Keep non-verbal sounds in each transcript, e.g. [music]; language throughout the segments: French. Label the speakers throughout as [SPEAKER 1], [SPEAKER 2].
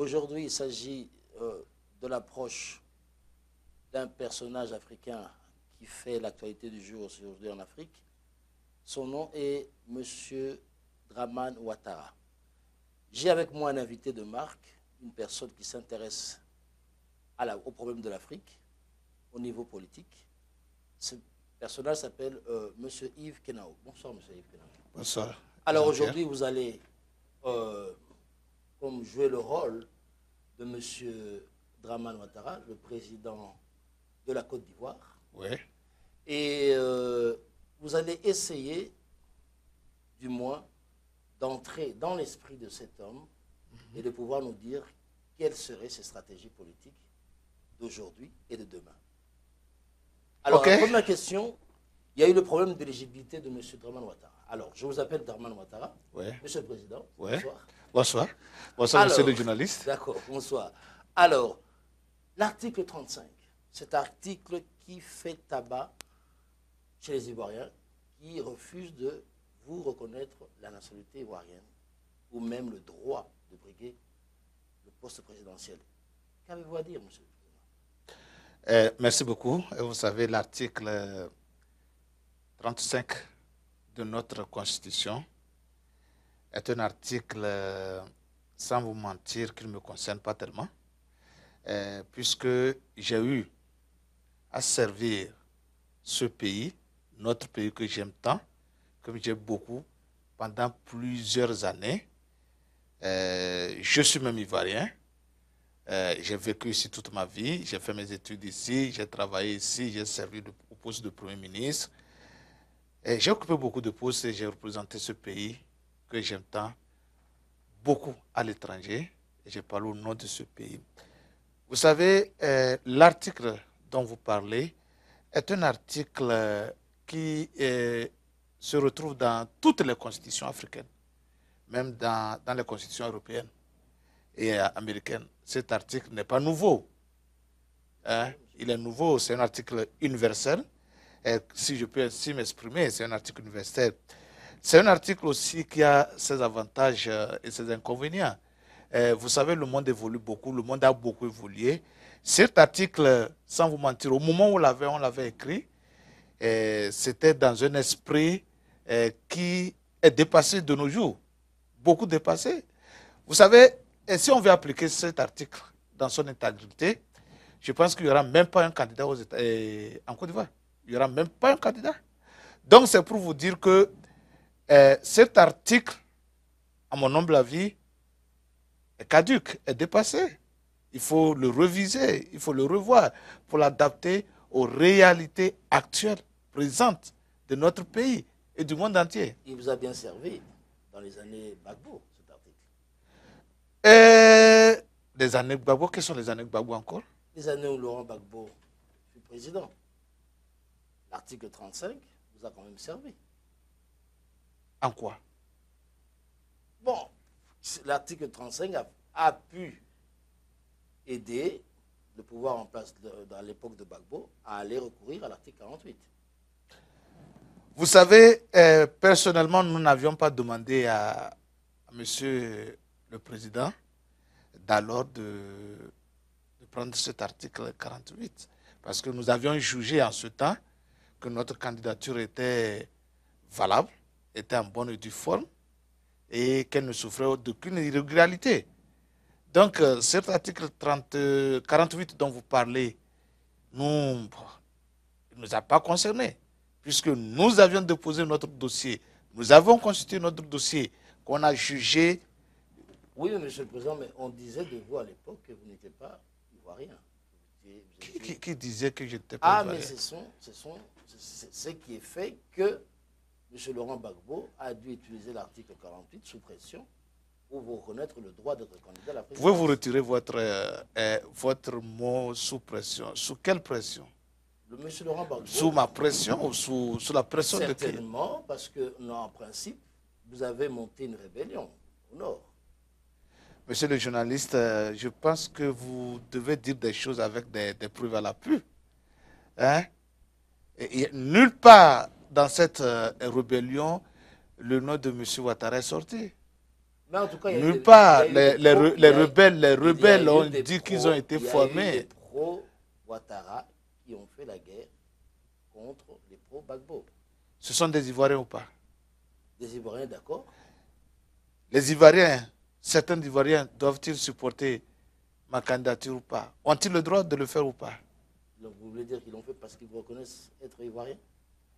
[SPEAKER 1] Aujourd'hui, il s'agit euh, de l'approche d'un personnage africain qui fait l'actualité du jour aujourd'hui en Afrique. Son nom est M. Draman Ouattara. J'ai avec moi un invité de marque, une personne qui s'intéresse au problème de l'Afrique au niveau politique. Ce personnage s'appelle euh, M. Yves Kenao. Bonsoir, M. Yves Kenao.
[SPEAKER 2] Bonsoir.
[SPEAKER 1] Alors aujourd'hui, vous allez euh, comme jouer le rôle de M. Draman Ouattara, le président de la Côte d'Ivoire. Et euh, vous allez essayer, du moins, d'entrer dans l'esprit de cet homme
[SPEAKER 2] Mhm.
[SPEAKER 1] et de pouvoir nous dire quelles seraient ses stratégies politiques d'aujourd'hui et de demain. Alors, la première question, il y a eu le problème de l'éligibilité de M. Draman Ouattara. Alors, je vous appelle Draman Ouattara.
[SPEAKER 2] Ouais.
[SPEAKER 1] Monsieur le Président,
[SPEAKER 2] Ouais.
[SPEAKER 1] bonsoir.
[SPEAKER 2] Bonsoir. Bonsoir, monsieur le journaliste.
[SPEAKER 1] D'accord, bonsoir. Alors, l'article 35, cet article qui fait tabac chez les Ivoiriens, qui refuse de vous reconnaître la nationalité ivoirienne ou même le droit de briguer le poste présidentiel. Qu'avez-vous à dire, monsieur le Président?
[SPEAKER 2] Euh, merci beaucoup. Et vous savez, l'article euh, 35 de notre Constitution est un article, euh, sans vous mentir, qui ne me concerne pas tellement, euh, puisque j'ai eu à servir ce pays, notre pays que j'aime tant, comme j'aime beaucoup, pendant plusieurs années. Euh, je suis même ivoirien. J'ai vécu ici toute ma vie, j'ai fait mes études ici, j'ai travaillé ici, j'ai servi au poste de Premier ministre. J'ai occupé beaucoup de postes et j'ai représenté ce pays que j'aime tant, beaucoup à l'étranger. Je parle au nom de ce pays. Vous savez, euh, l'article dont vous parlez est un article qui euh, se retrouve dans toutes les constitutions africaines, même dans, les constitutions européennes et euh, américaine. Cet article n'est pas nouveau. Hein? Il est nouveau, c'est un article universel. Si je peux ainsi m'exprimer, c'est un article universel. C'est un article aussi qui a ses avantages euh, et ses inconvénients. Euh, vous savez, le monde évolue beaucoup, le monde a beaucoup évolué. Cet article, sans vous mentir, au moment où on l'avait, écrit, euh, c'était dans un esprit qui est dépassé de nos jours, beaucoup dépassé. Vous savez, et si on veut appliquer cet article dans son intégrité, je pense qu'il n'y aura même pas un candidat aux États- en Côte d'Ivoire. Il n'y aura même pas un candidat. Donc c'est pour vous dire que euh, cet article, à mon humble avis, est caduque, est dépassé. Il faut le reviser, il faut le revoir pour l'adapter aux réalités actuelles, présentes de notre pays et du monde entier.
[SPEAKER 1] Il vous a bien servi dans les années Bagbo, cet article.
[SPEAKER 2] Et les années Gbagbo, quelles sont les années Gbagbo encore?
[SPEAKER 1] Les années où Laurent Gbagbo fut président. L'article 35 vous a quand même servi.
[SPEAKER 2] En quoi?
[SPEAKER 1] Bon, l'article 35 a, a pu aider le pouvoir en place de- dans l'époque de Bagbo à aller recourir à l'article 48.
[SPEAKER 2] Vous savez, euh, personnellement, nous n'avions pas demandé à, à Monsieur le Président d'alors de, de prendre cet article 48. Parce que nous avions jugé en ce temps que notre candidature était valable, était en bonne et due forme et qu'elle ne souffrait d'aucune irrégularité. Donc, euh, cet article 30, euh, 48 dont vous parlez, nous, ne nous a pas concernés puisque nous avions déposé notre dossier, nous avons constitué notre dossier qu'on a jugé.
[SPEAKER 1] Oui, mais Monsieur le Président, mais on disait de vous à l'époque que vous n'étiez pas ivoirien.
[SPEAKER 2] Qui, qui- qui disait que je n'étais pas
[SPEAKER 1] Ah, mais
[SPEAKER 2] ivoirien
[SPEAKER 1] ce sont, ce sont, c'est ce qui est fait que M. Laurent Gbagbo a dû utiliser l'article 48 sous pression pour vous reconnaître le droit d'être candidat à la présidence.
[SPEAKER 2] Pouvez-vous retirer votre, euh, euh, votre mot sous pression? Sous quelle pression?
[SPEAKER 1] Le M. Laurent Gbagbo,
[SPEAKER 2] Sous ma pression ou sous, sous la pression de qui?
[SPEAKER 1] Certainement, parce que, non, en principe, vous avez monté une rébellion au nord.
[SPEAKER 2] Monsieur le journaliste, euh, je pense que vous devez dire des choses avec des, des preuves à l'appui. Hein? Et, et nulle part dans cette euh, rébellion, le nom de M. Ouattara est sorti.
[SPEAKER 1] Mais en tout cas, il y a
[SPEAKER 2] Nulle
[SPEAKER 1] des-
[SPEAKER 2] part.
[SPEAKER 1] il y a eu
[SPEAKER 2] Les,
[SPEAKER 1] des pro-
[SPEAKER 2] rebelles, les rebelles ont dit qu'ils
[SPEAKER 1] pro-
[SPEAKER 2] ont été
[SPEAKER 1] il y a eu
[SPEAKER 2] formés.
[SPEAKER 1] des pro-Ouattara qui ont fait la guerre contre les pro-Bagbo.
[SPEAKER 2] Ce sont des Ivoiriens ou pas?
[SPEAKER 1] Des Ivoiriens, d'accord
[SPEAKER 2] Les Ivoiriens, certains Ivoiriens doivent-ils supporter ma candidature ou pas? Ont-ils le droit de le faire ou pas?
[SPEAKER 1] Donc vous voulez dire qu'ils l'ont fait parce qu'ils vous reconnaissent être Ivoiriens?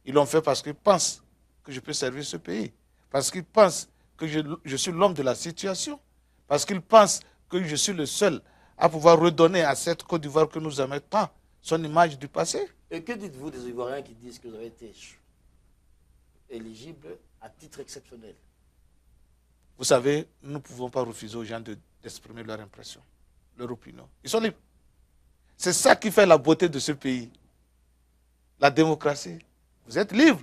[SPEAKER 2] Ils l'ont fait parce qu'ils pensent que je peux servir ce pays. Parce qu'ils pensent que je, je suis l'homme de la situation. Parce qu'ils pensent que je suis le seul à pouvoir redonner à cette Côte d'Ivoire que nous aimons tant son image du passé.
[SPEAKER 1] Et que dites-vous des Ivoiriens qui disent que vous avez été éligible à titre exceptionnel?
[SPEAKER 2] Vous savez, nous ne pouvons pas refuser aux gens de- d'exprimer leur impression, leur opinion. Ils sont libres. C'est ça qui fait la beauté de ce pays. La démocratie. Vous êtes libre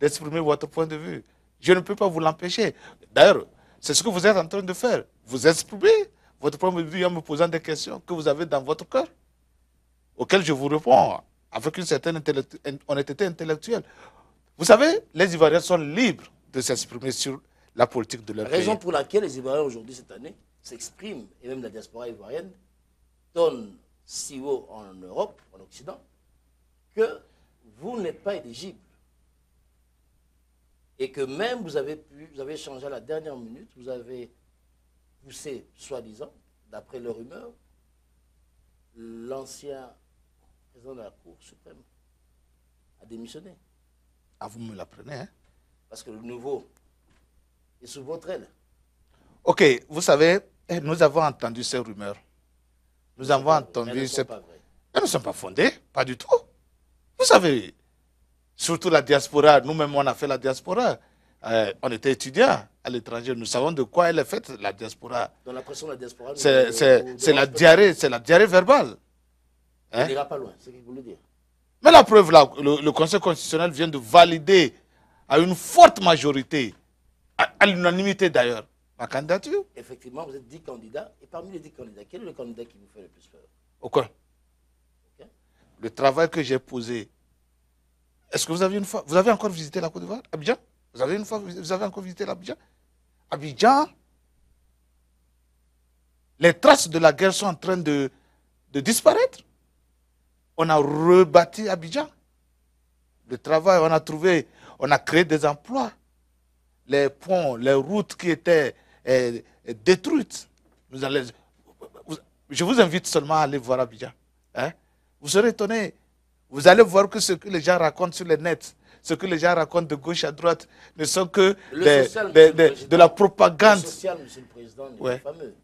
[SPEAKER 2] d'exprimer votre point de vue. Je ne peux pas vous l'empêcher. D'ailleurs, c'est ce que vous êtes en train de faire. Vous exprimez votre point de vue en me posant des questions que vous avez dans votre cœur, auxquelles je vous réponds avec une certaine intellect- honnêteté intellectuelle. Vous savez, les Ivoiriens sont libres de s'exprimer sur la politique de leur
[SPEAKER 1] La raison
[SPEAKER 2] pays.
[SPEAKER 1] pour laquelle les Ivoiriens aujourd'hui, cette année, s'expriment, et même la diaspora ivoirienne, donne si haut en Europe, en Occident, que vous n'êtes pas éligible. Et que même vous avez pu, vous avez changé à la dernière minute, vous avez poussé, soi-disant, d'après leur rumeur, l'ancien président de la Cour suprême a démissionné.
[SPEAKER 2] Ah, vous me l'apprenez, hein?
[SPEAKER 1] Parce que le nouveau est sous votre aile.
[SPEAKER 2] Ok, vous savez, eh, nous avons entendu ces rumeurs. Nous avons
[SPEAKER 1] Elles
[SPEAKER 2] entendu
[SPEAKER 1] sont
[SPEAKER 2] ces... Elles ne sont pas fondées, pas du tout. Vous savez, surtout la diaspora, nous-mêmes on a fait la diaspora. Euh, on était étudiants à l'étranger, nous savons de quoi elle est faite, la diaspora.
[SPEAKER 1] Dans la pression de la diaspora,
[SPEAKER 2] C'est la diarrhée, c'est la diarrhée verbale.
[SPEAKER 1] Il
[SPEAKER 2] Hein?
[SPEAKER 1] n'ira pas loin, c'est ce qu'il voulait dire.
[SPEAKER 2] Mais la preuve, là, le, le Conseil constitutionnel vient de valider à une forte majorité, à, à l'unanimité d'ailleurs, ma candidature.
[SPEAKER 1] Effectivement, vous êtes 10 candidats, et parmi les 10 candidats, quel est le candidat qui vous fait le plus peur?
[SPEAKER 2] Aucun. Le travail que j'ai posé. Est-ce que vous avez une fois, vous avez encore visité la Côte d'Ivoire, Abidjan? Vous avez encore visité l'Abidjan? Abidjan, les traces de la guerre sont en train de, disparaître. On a rebâti Abidjan. Le travail, on a trouvé, on a créé des emplois. Les ponts, les routes qui étaient euh, détruites. Je vous invite seulement à aller voir Abidjan. hein. Vous serez étonné. Vous allez voir que ce que les gens racontent sur les nets, ce que les gens racontent de gauche à droite, ne sont que
[SPEAKER 1] Le
[SPEAKER 2] des-
[SPEAKER 1] social,
[SPEAKER 2] des-
[SPEAKER 1] monsieur le
[SPEAKER 2] des-
[SPEAKER 1] Président,
[SPEAKER 2] de la propagande.
[SPEAKER 1] Le social, monsieur le Président, n'est
[SPEAKER 2] Ouais.
[SPEAKER 1] pas fameux.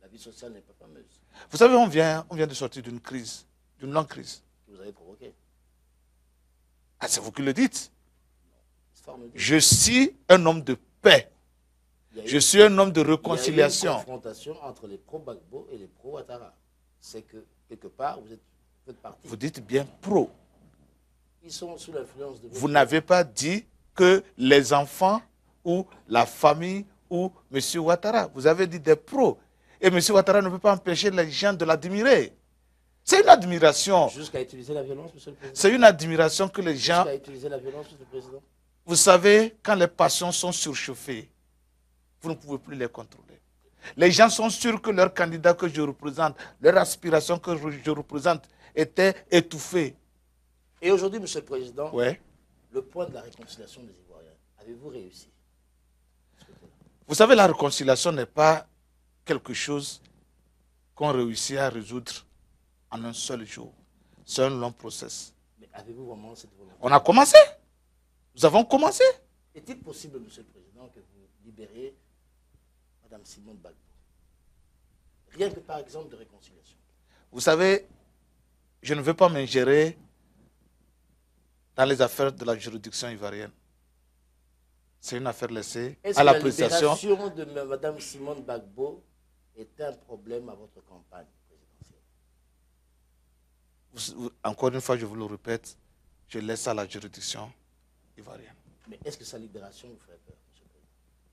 [SPEAKER 1] La vie sociale n'est pas fameuse,
[SPEAKER 2] Vous savez, on vient, on vient de sortir d'une crise, d'une longue crise.
[SPEAKER 1] vous avez provoquée.
[SPEAKER 2] Ah, c'est vous qui le dites. Je suis un homme de paix.
[SPEAKER 1] Il
[SPEAKER 2] Je suis un homme de
[SPEAKER 1] il y a eu
[SPEAKER 2] réconciliation.
[SPEAKER 1] une confrontation entre les pro-Bagbo et les pro-Ouattara. C'est que, quelque part, vous êtes, vous
[SPEAKER 2] dites bien pro.
[SPEAKER 1] Ils sont sous l'influence de
[SPEAKER 2] Vous n'avez pas dit que les enfants ou la famille ou M. Ouattara. Vous avez dit des pros. Et M. Ouattara ne peut pas empêcher les gens de l'admirer. C'est une admiration.
[SPEAKER 1] Jusqu'à utiliser la violence, monsieur le Président
[SPEAKER 2] C'est une admiration que les gens...
[SPEAKER 1] Jusqu'à utiliser la violence, monsieur le Président
[SPEAKER 2] Vous savez, quand les passions sont surchauffées, vous ne pouvez plus les contrôler. Les gens sont sûrs que leur candidat que je représente, leur aspiration que je représente était étouffée.
[SPEAKER 1] Et aujourd'hui, monsieur le Président,
[SPEAKER 2] Ouais.
[SPEAKER 1] le point de la réconciliation des Ivoiriens, avez-vous réussi?
[SPEAKER 2] Vous savez, la réconciliation n'est pas quelque chose qu'on réussit à résoudre en un seul jour. C'est un long process.
[SPEAKER 1] Mais avez-vous vraiment cette volonté?
[SPEAKER 2] On a commencé. Nous avons commencé.
[SPEAKER 1] Est-il possible, monsieur le Président, que vous libériez Mme Simone Bagbo? Rien que par exemple de réconciliation.
[SPEAKER 2] Vous savez, je ne veux pas m'ingérer dans les affaires de la juridiction ivoirienne. C'est une affaire laissée
[SPEAKER 1] Est-ce
[SPEAKER 2] à
[SPEAKER 1] que la
[SPEAKER 2] l'appréciation.
[SPEAKER 1] libération de Mme Simone Bagbo est un problème à votre campagne présidentielle?
[SPEAKER 2] Encore une fois, je vous le répète, je laisse à la juridiction ivoirienne.
[SPEAKER 1] Mais est-ce que sa libération vous ferait peur,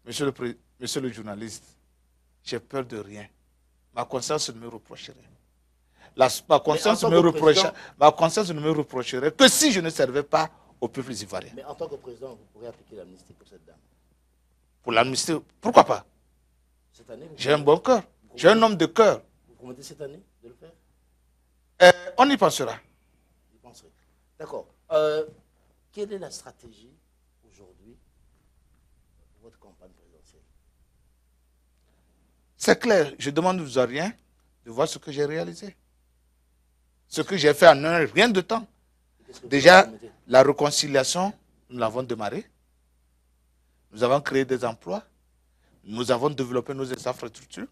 [SPEAKER 1] monsieur le Président?
[SPEAKER 2] Monsieur le, monsieur le journaliste, j'ai peur de rien. Ma conscience ne me reprocherait. La- ma, conscience
[SPEAKER 1] tant
[SPEAKER 2] me
[SPEAKER 1] que
[SPEAKER 2] reprocha-
[SPEAKER 1] président-
[SPEAKER 2] ma conscience ne me reprocherait que si je ne servais pas au peuple ivoirien.
[SPEAKER 1] Mais en tant que président, vous pourrez appliquer l'amnistie pour cette dame.
[SPEAKER 2] pour l'amnistie. Pourquoi pas?
[SPEAKER 1] Cette année
[SPEAKER 2] J'ai un bon cœur. J'ai un homme de cœur.
[SPEAKER 1] Vous promettez cette année de le faire?
[SPEAKER 2] Euh, on y pensera.
[SPEAKER 1] D'accord. Euh, quelle est la stratégie aujourd'hui pour votre campagne présidentielle?
[SPEAKER 2] C'est clair, je demande aux rien de voir ce que j'ai réalisé. Ce que j'ai fait en un rien de temps. Déjà, la réconciliation, nous l'avons démarré. Nous avons créé des emplois. Nous avons développé nos infrastructures.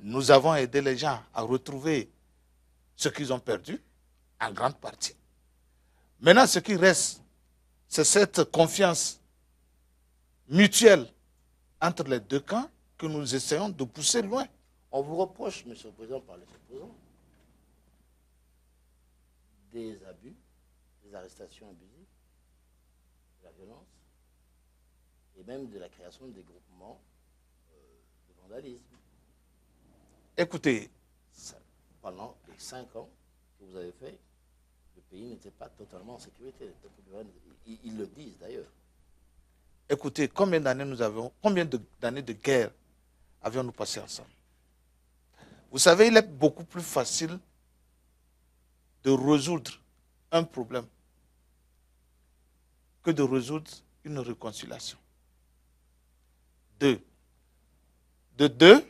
[SPEAKER 2] Nous avons aidé les gens à retrouver ce qu'ils ont perdu, en grande partie. Maintenant, ce qui reste, c'est cette confiance mutuelle entre les deux camps que nous essayons de pousser loin.
[SPEAKER 1] On vous reproche, Monsieur le Président, par les opposants, des abus, des arrestations abusives, de la violence, et même de la création des groupements euh, de vandalisme.
[SPEAKER 2] Écoutez,
[SPEAKER 1] pendant les cinq ans que vous avez fait, le pays n'était pas totalement en sécurité. Ils, ils le disent d'ailleurs.
[SPEAKER 2] écoutez, combien d'années nous avons, combien d'années de guerre avions-nous passé ensemble? Vous savez, il est beaucoup plus facile de résoudre un problème que de résoudre une réconciliation. Deux. De deux,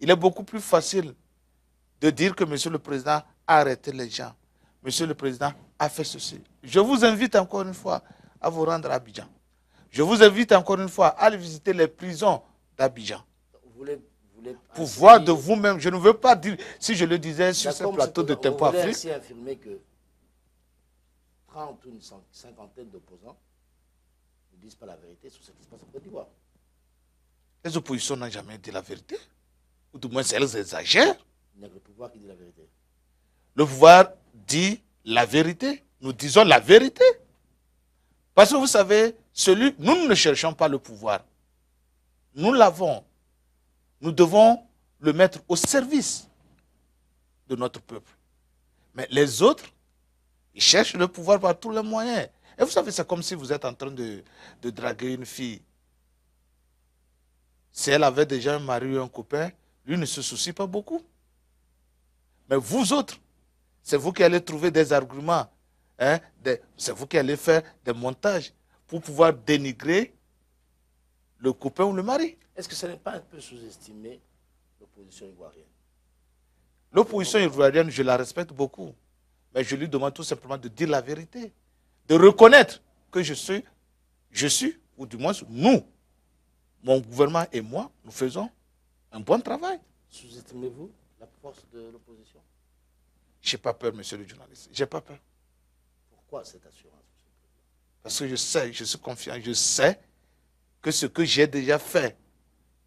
[SPEAKER 2] il est beaucoup plus facile de dire que Monsieur le Président a arrêté les gens. Monsieur le Président a fait ceci. Je vous invite encore une fois à vous rendre à Abidjan. Je vous invite encore une fois à aller visiter les prisons d'Abidjan. Pour voir de vous-même, je ne veux pas dire, si je le disais sur ce plateau de Tempo
[SPEAKER 1] Vous
[SPEAKER 2] Afrique,
[SPEAKER 1] ainsi affirmer que 30 ou une cinquantaine d'opposants ne disent pas la vérité sur ce qui se passe en Côte d'Ivoire.
[SPEAKER 2] les oppositions n'ont jamais dit la vérité. Ou du moins, elles exagèrent.
[SPEAKER 1] Il n'y a que le pouvoir qui dit la vérité.
[SPEAKER 2] Le pouvoir dit la vérité. Nous disons la vérité. Parce que vous savez, celui, nous ne cherchons pas le pouvoir. Nous l'avons. Nous devons le mettre au service de notre peuple. Mais les autres, ils cherchent le pouvoir par tous les moyens. Et vous savez, c'est comme si vous êtes en train de, draguer une fille. Si elle avait déjà un mari ou un copain, lui ne se soucie pas beaucoup. Mais vous autres, c'est vous qui allez trouver des arguments. hein, c'est vous qui allez faire des montages pour pouvoir dénigrer le copain ou le mari.
[SPEAKER 1] Est-ce que ce n'est pas un peu sous-estimé l'opposition ivoirienne?
[SPEAKER 2] L'opposition ivoirienne, je la respecte beaucoup. Mais je lui demande tout simplement de dire la vérité. De reconnaître que je suis, je suis, ou du moins nous, mon gouvernement et moi, nous faisons un bon travail.
[SPEAKER 1] Sous-estimez-vous la force de l'opposition?
[SPEAKER 2] Je n'ai pas peur, monsieur le journaliste. Je n'ai pas peur.
[SPEAKER 1] Pourquoi cette assurance
[SPEAKER 2] Parce que je sais, je suis confiant, je sais que ce que j'ai déjà fait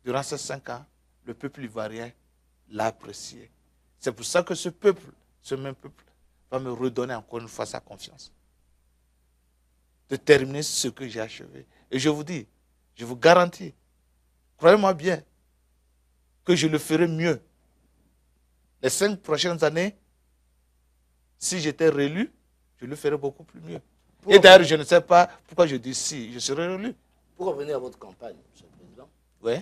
[SPEAKER 2] durant ces cinq ans, le peuple ivoirien l'a apprécié. C'est pour ça que ce peuple, ce même peuple, va me redonner encore une fois sa confiance. De terminer ce que j'ai achevé. Et je vous dis, je vous garantis, croyez-moi bien, que je le ferai mieux. Les cinq prochaines années, si j'étais réélu, je le ferai beaucoup plus mieux. Et d'ailleurs, je ne sais pas pourquoi je dis si, je serai réélu.
[SPEAKER 1] Pour revenir à votre campagne, Monsieur le Président,
[SPEAKER 2] Oui.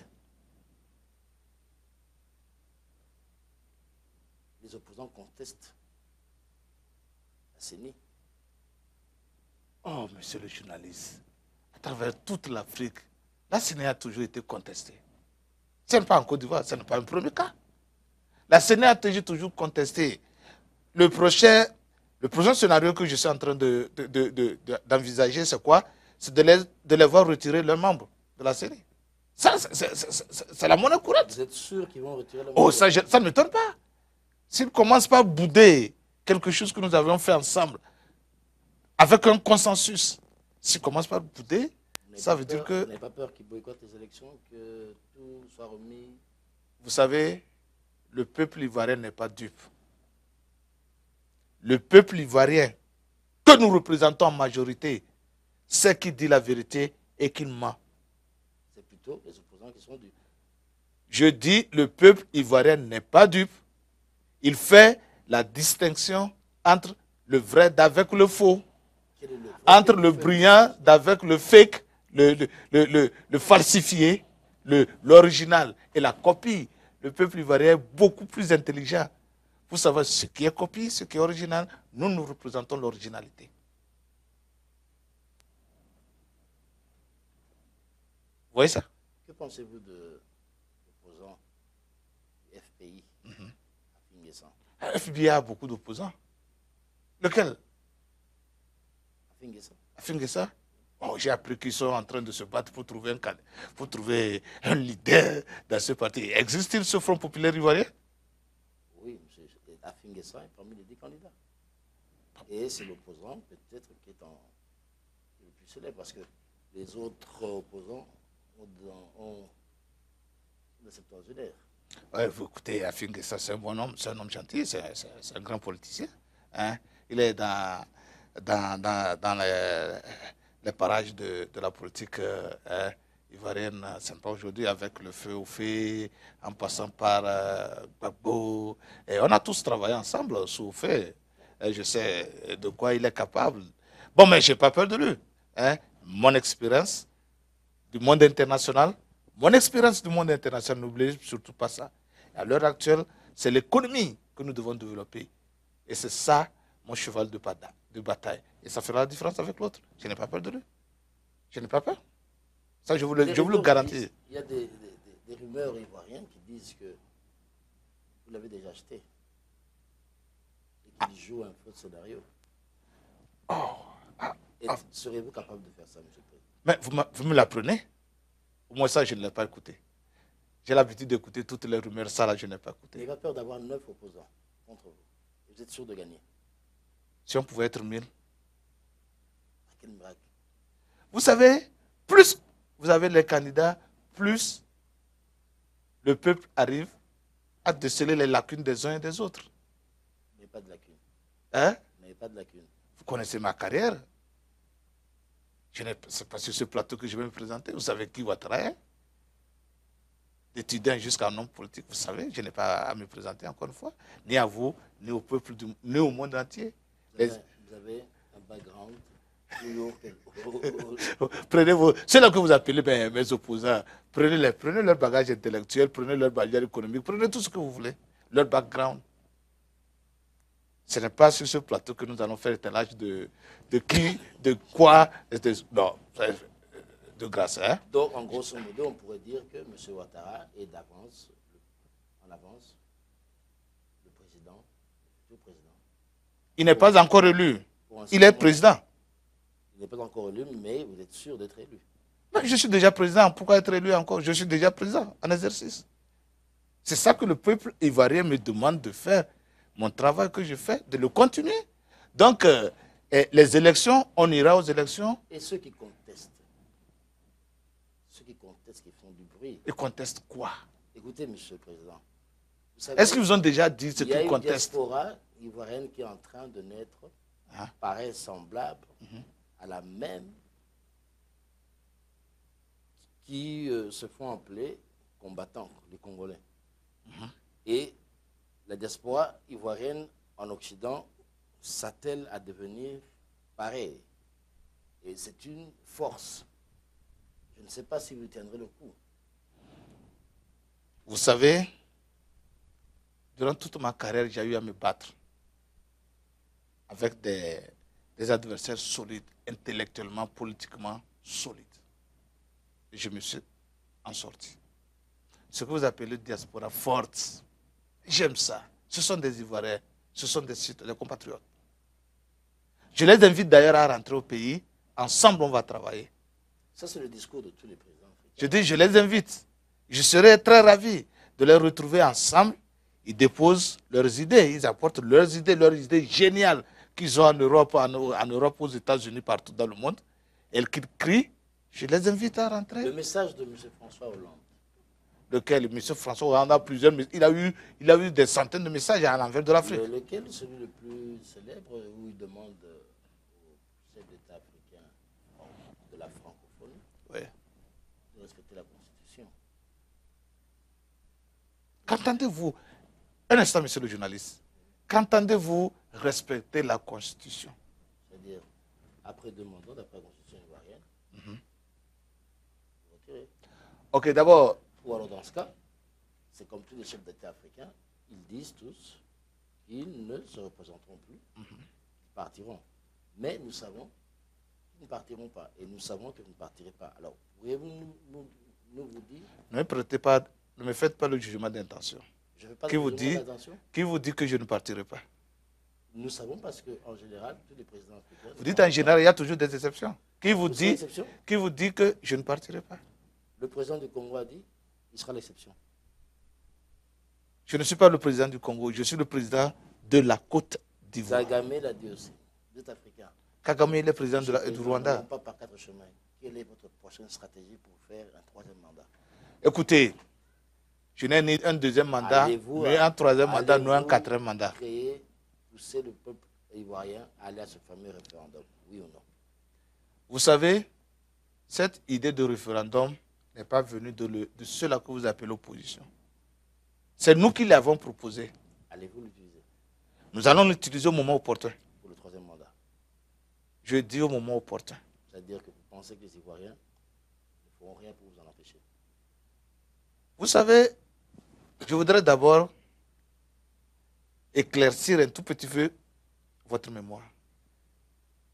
[SPEAKER 1] Les opposants contestent la CENI.
[SPEAKER 2] Oh, monsieur le journaliste, à travers toute l'Afrique, la CENI a toujours été contestée. Ce n'est pas en Côte d'Ivoire, ce n'est pas un premier cas. La CENI a toujours, contesté. Le prochain, le prochain scénario que je suis en train de- de- de- d'envisager, c'est quoi? C'est de les, de les voir retirer leurs membres de la CENI. Ça, c'est- la monnaie courante.
[SPEAKER 1] Vous êtes sûr qu'ils vont retirer le
[SPEAKER 2] Oh,
[SPEAKER 1] mandat
[SPEAKER 2] ça, je- ça ne m'étonne pas. S'ils commencent par bouder quelque chose que nous avions fait ensemble, avec un consensus, s'ils commencent par bouder,
[SPEAKER 1] Vous n'avez
[SPEAKER 2] ça
[SPEAKER 1] pas
[SPEAKER 2] veut dire que-
[SPEAKER 1] Vous n'avez pas peur qu'ils boycottent les élections, que tout soit remis
[SPEAKER 2] vous savez, le peuple ivoirien n'est pas dupe. Le peuple ivoirien que nous représentons en majorité, c'est qui dit la vérité et qui ment.
[SPEAKER 1] C'est plutôt les opposants qui sont du.
[SPEAKER 2] Je dis, le peuple ivoirien n'est pas dupe. Il fait la distinction entre le vrai d'avec le faux.
[SPEAKER 1] Le
[SPEAKER 2] entre le brillant d'avec le fake, le, le, le, falsifié, l'original et la copie. Le peuple ivoirien est beaucoup plus intelligent. Vous savez ce qui est copie, ce qui est original. Nous, nous représentons l'originalité. Vous voyez ça?
[SPEAKER 1] Que pensez-vous de l'opposant FPI mm
[SPEAKER 2] -hmm. FBI a beaucoup d'opposants. Lequel? Afingessa. Oh, J'ai appris qu'ils sont en train de se battre pour trouver un, pour trouver un leader dans ce parti. Existe-t-il ce Front populaire ivoirien?
[SPEAKER 1] Oui, M. Afingessa est parmi les dix candidats. Et c'est l'opposant peut-être qui est en, le plus célèbre parce que les autres opposants ont, ont le.
[SPEAKER 2] Ouais, vous écoutez, Afingessa, c'est un bon homme, c'est un homme gentil, c'est un grand politicien. Hein? Il est dans dans, dans, les, parages de, de la politique euh, hein, ivoirienne sympa aujourd'hui avec le feu au fait, en passant par euh, Et on a tous travaillé ensemble sous fait. Et je sais de quoi il est capable. Bon, mais je n'ai pas peur de lui. Hein. Mon expérience du monde international, mon expérience du monde international, n'oubliez surtout pas ça. À l'heure actuelle, c'est l'économie que nous devons développer. Et c'est ça mon cheval de bataille de bataille. Et ça fera la différence avec l'autre. Je n'ai pas peur de lui. Je n'ai pas peur. Ça, je vous le, je vous le garantis.
[SPEAKER 1] Il y a des, des, rumeurs ivoiriennes qui disent que vous l'avez déjà acheté. Et qu'il ah. joue un faux scénario. Oh. Ah. ah. Serez-vous capable de faire ça, M. le Président?
[SPEAKER 2] Mais vous, vous me l'apprenez? Moins ça, je ne l'ai pas écouté. J'ai l'habitude d'écouter toutes les rumeurs, ça là, je n'ai pas écouté.
[SPEAKER 1] Il a peur d'avoir neuf opposants contre vous. Vous êtes sûr de gagner?
[SPEAKER 2] Si on pouvait être mille. Vous savez, plus vous avez les candidats, plus le peuple arrive à déceler les lacunes des uns et des autres.
[SPEAKER 1] Mais pas de lacunes.
[SPEAKER 2] Hein?
[SPEAKER 1] Mais pas de lacunes.
[SPEAKER 2] Vous connaissez ma carrière. Ce n'est pas sur ce plateau que je vais me présenter. Vous savez qui va travailler d'étudiant jusqu'à un homme politique, vous savez, je n'ai pas à me présenter encore une fois, ni à vous, ni au peuple, du, ni au monde entier.
[SPEAKER 1] Vous avez un background [laughs]
[SPEAKER 2] prenez vos, c'est là que vous appelez ben, mes opposants. Prenez, les, prenez leur bagage intellectuel, prenez leur bagage économique, prenez tout ce que vous voulez, leur background. Ce n'est pas sur ce plateau que nous allons faire l'étalage de, de qui, de quoi, de, non, de grâce. Hein?
[SPEAKER 1] Donc, en grosso modo, on pourrait dire que M. Ouattara est d'avance, en avance, le président, le président.
[SPEAKER 2] Il n'est pas encore élu. Il est président.
[SPEAKER 1] Il n'est pas encore élu, mais vous êtes sûr d'être élu.
[SPEAKER 2] je suis déjà président. Pourquoi être élu encore? Je suis déjà président en exercice. C'est ça que le peuple ivoirien me demande de faire. Mon travail que je fais, de le continuer. Donc, euh, les élections, on ira aux élections.
[SPEAKER 1] Et ceux qui contestent Ceux qui contestent, qui font du bruit.
[SPEAKER 2] Ils contestent quoi?
[SPEAKER 1] Écoutez, Monsieur le Président.
[SPEAKER 2] Est-ce qu'ils vous ont déjà dit ce qu'ils contestent?
[SPEAKER 1] ivoirienne qui est en train de naître ah. paraît semblable mhm. à la même qui euh, se font appeler combattants, les Congolais. Mhm. Et la diaspora ivoirienne en Occident s'attelle à devenir pareil. Et c'est une force. Je ne sais pas si vous tiendrez le coup.
[SPEAKER 2] Vous savez, durant toute ma carrière, j'ai eu à me battre avec des, adversaires solides, intellectuellement, politiquement solides. Et je me suis en sorti. Ce que vous appelez diaspora forte, j'aime ça. Ce sont des Ivoiriens, ce sont des, des compatriotes. Je les invite d'ailleurs à rentrer au pays. Ensemble, on va travailler.
[SPEAKER 1] Ça, c'est le discours de tous les présidents.
[SPEAKER 2] Je dis, je les invite. Je serai très ravi de les retrouver ensemble. Ils déposent leurs idées, ils apportent leurs idées, leurs idées géniales qu'ils ont en Europe, en, Europe, aux États-Unis, partout dans le monde, et qu'ils crient, je les invite à rentrer.
[SPEAKER 1] Le message de M. François Hollande.
[SPEAKER 2] Lequel? M. François Hollande a plusieurs il a eu, il a eu des centaines de messages à l'envers de l'Afrique.
[SPEAKER 1] Le, lequel, celui le plus célèbre, où il demande au chef d'État africain de la francophonie de respecter la Constitution.
[SPEAKER 2] Qu'entendez-vous? Un instant, monsieur le journaliste. Qu'entendez-vous respecter la Constitution?
[SPEAKER 1] C'est-à-dire, après deux mandats d'après la Constitution ivoirienne, mhm. retirer.
[SPEAKER 2] Ok, d'abord,
[SPEAKER 1] Ou alors, dans ce cas, c'est comme tous les chefs d'État africains, ils disent tous qu'ils ne se représenteront plus, ils partiront. Mais nous savons qu'ils ne partiront pas. Et nous savons que vous ne partirez pas. Alors, pouvez-vous nous, nous- nous vous dire,
[SPEAKER 2] ne me, prêtez pas, ne me faites pas le jugement d'intention.
[SPEAKER 1] je pas
[SPEAKER 2] Qui vous dit. Qui vous dit que je ne partirai pas?
[SPEAKER 1] Nous savons parce qu'en général, tous les présidents africains.
[SPEAKER 2] Vous dites en général, il y a toujours des exceptions. Qui vous dit, qui vous dit que je ne partirai pas?
[SPEAKER 1] Le président du Congo a dit il sera l'exception.
[SPEAKER 2] Je ne suis pas le président du Congo, je suis le président de la Côte d'Ivoire.
[SPEAKER 1] Zagame l'a dit aussi. Vous êtes africain.
[SPEAKER 2] Kagame est le président de la- du Rwanda.
[SPEAKER 1] pas par quatre chemins. Quelle est votre prochaine stratégie pour faire un troisième mandat?
[SPEAKER 2] Écoutez, je n'ai ni un deuxième mandat, ni un troisième mandat, ni un quatrième mandat.
[SPEAKER 1] Créer, pousser le peuple ivoirien à aller à ce fameux référendum, oui ou non?
[SPEAKER 2] Vous savez, cette idée de référendum n'est pas de, le- de ceux-là que vous appelez l'opposition. C'est nous qui l'avons proposé.
[SPEAKER 1] Allez-vous l'utiliser?
[SPEAKER 2] Nous allons l'utiliser au moment opportun.
[SPEAKER 1] pour le troisième mandat
[SPEAKER 2] Je dis au moment opportun.
[SPEAKER 1] C'est-à-dire que vous pensez que les Ivoiriens ne feront rien pour vous en empêcher
[SPEAKER 2] Vous savez, je voudrais d'abord éclaircir un tout petit peu votre mémoire.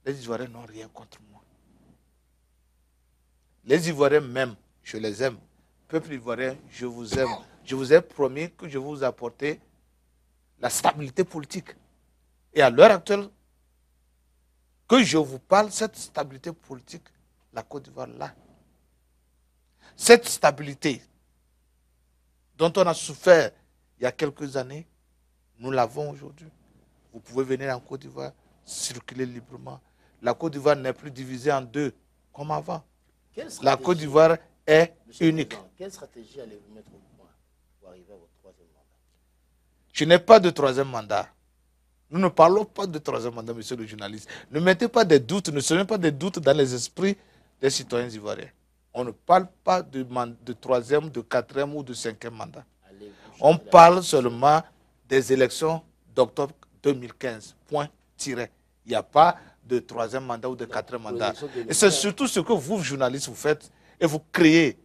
[SPEAKER 2] Les Ivoiriens n'ont rien contre moi. Les Ivoiriens même, je les aime. Peuple ivoirien, je vous aime. Je vous ai promis que je vous apporter la stabilité politique. Et à l'heure actuelle, que je vous parle, cette stabilité politique, la Côte d'Ivoire là. Cette stabilité dont on a souffert il y a quelques années, nous l'avons aujourd'hui. Vous pouvez venir en Côte d'Ivoire, circuler librement. La Côte d'Ivoire n'est plus divisée en deux comme avant. La Côte d'Ivoire est
[SPEAKER 1] Monsieur
[SPEAKER 2] unique.
[SPEAKER 1] Quelle stratégie allez-vous mettre au point pour arriver à votre troisième mandat?
[SPEAKER 2] Je n'ai pas de troisième mandat. Nous ne parlons pas de troisième mandat, monsieur le journaliste. Ne mettez pas des doutes, ne semez pas des doutes dans les esprits des citoyens ivoiriens. On ne parle pas de, de troisième, de quatrième ou de cinquième mandat. On parle seulement des élections d'octobre 2015. Point tiré. Il n'y a pas de troisième mandat ou de quatrième mandat. Et c'est
[SPEAKER 1] 2015.
[SPEAKER 2] surtout ce que vous, journalistes, vous faites. Et vous créez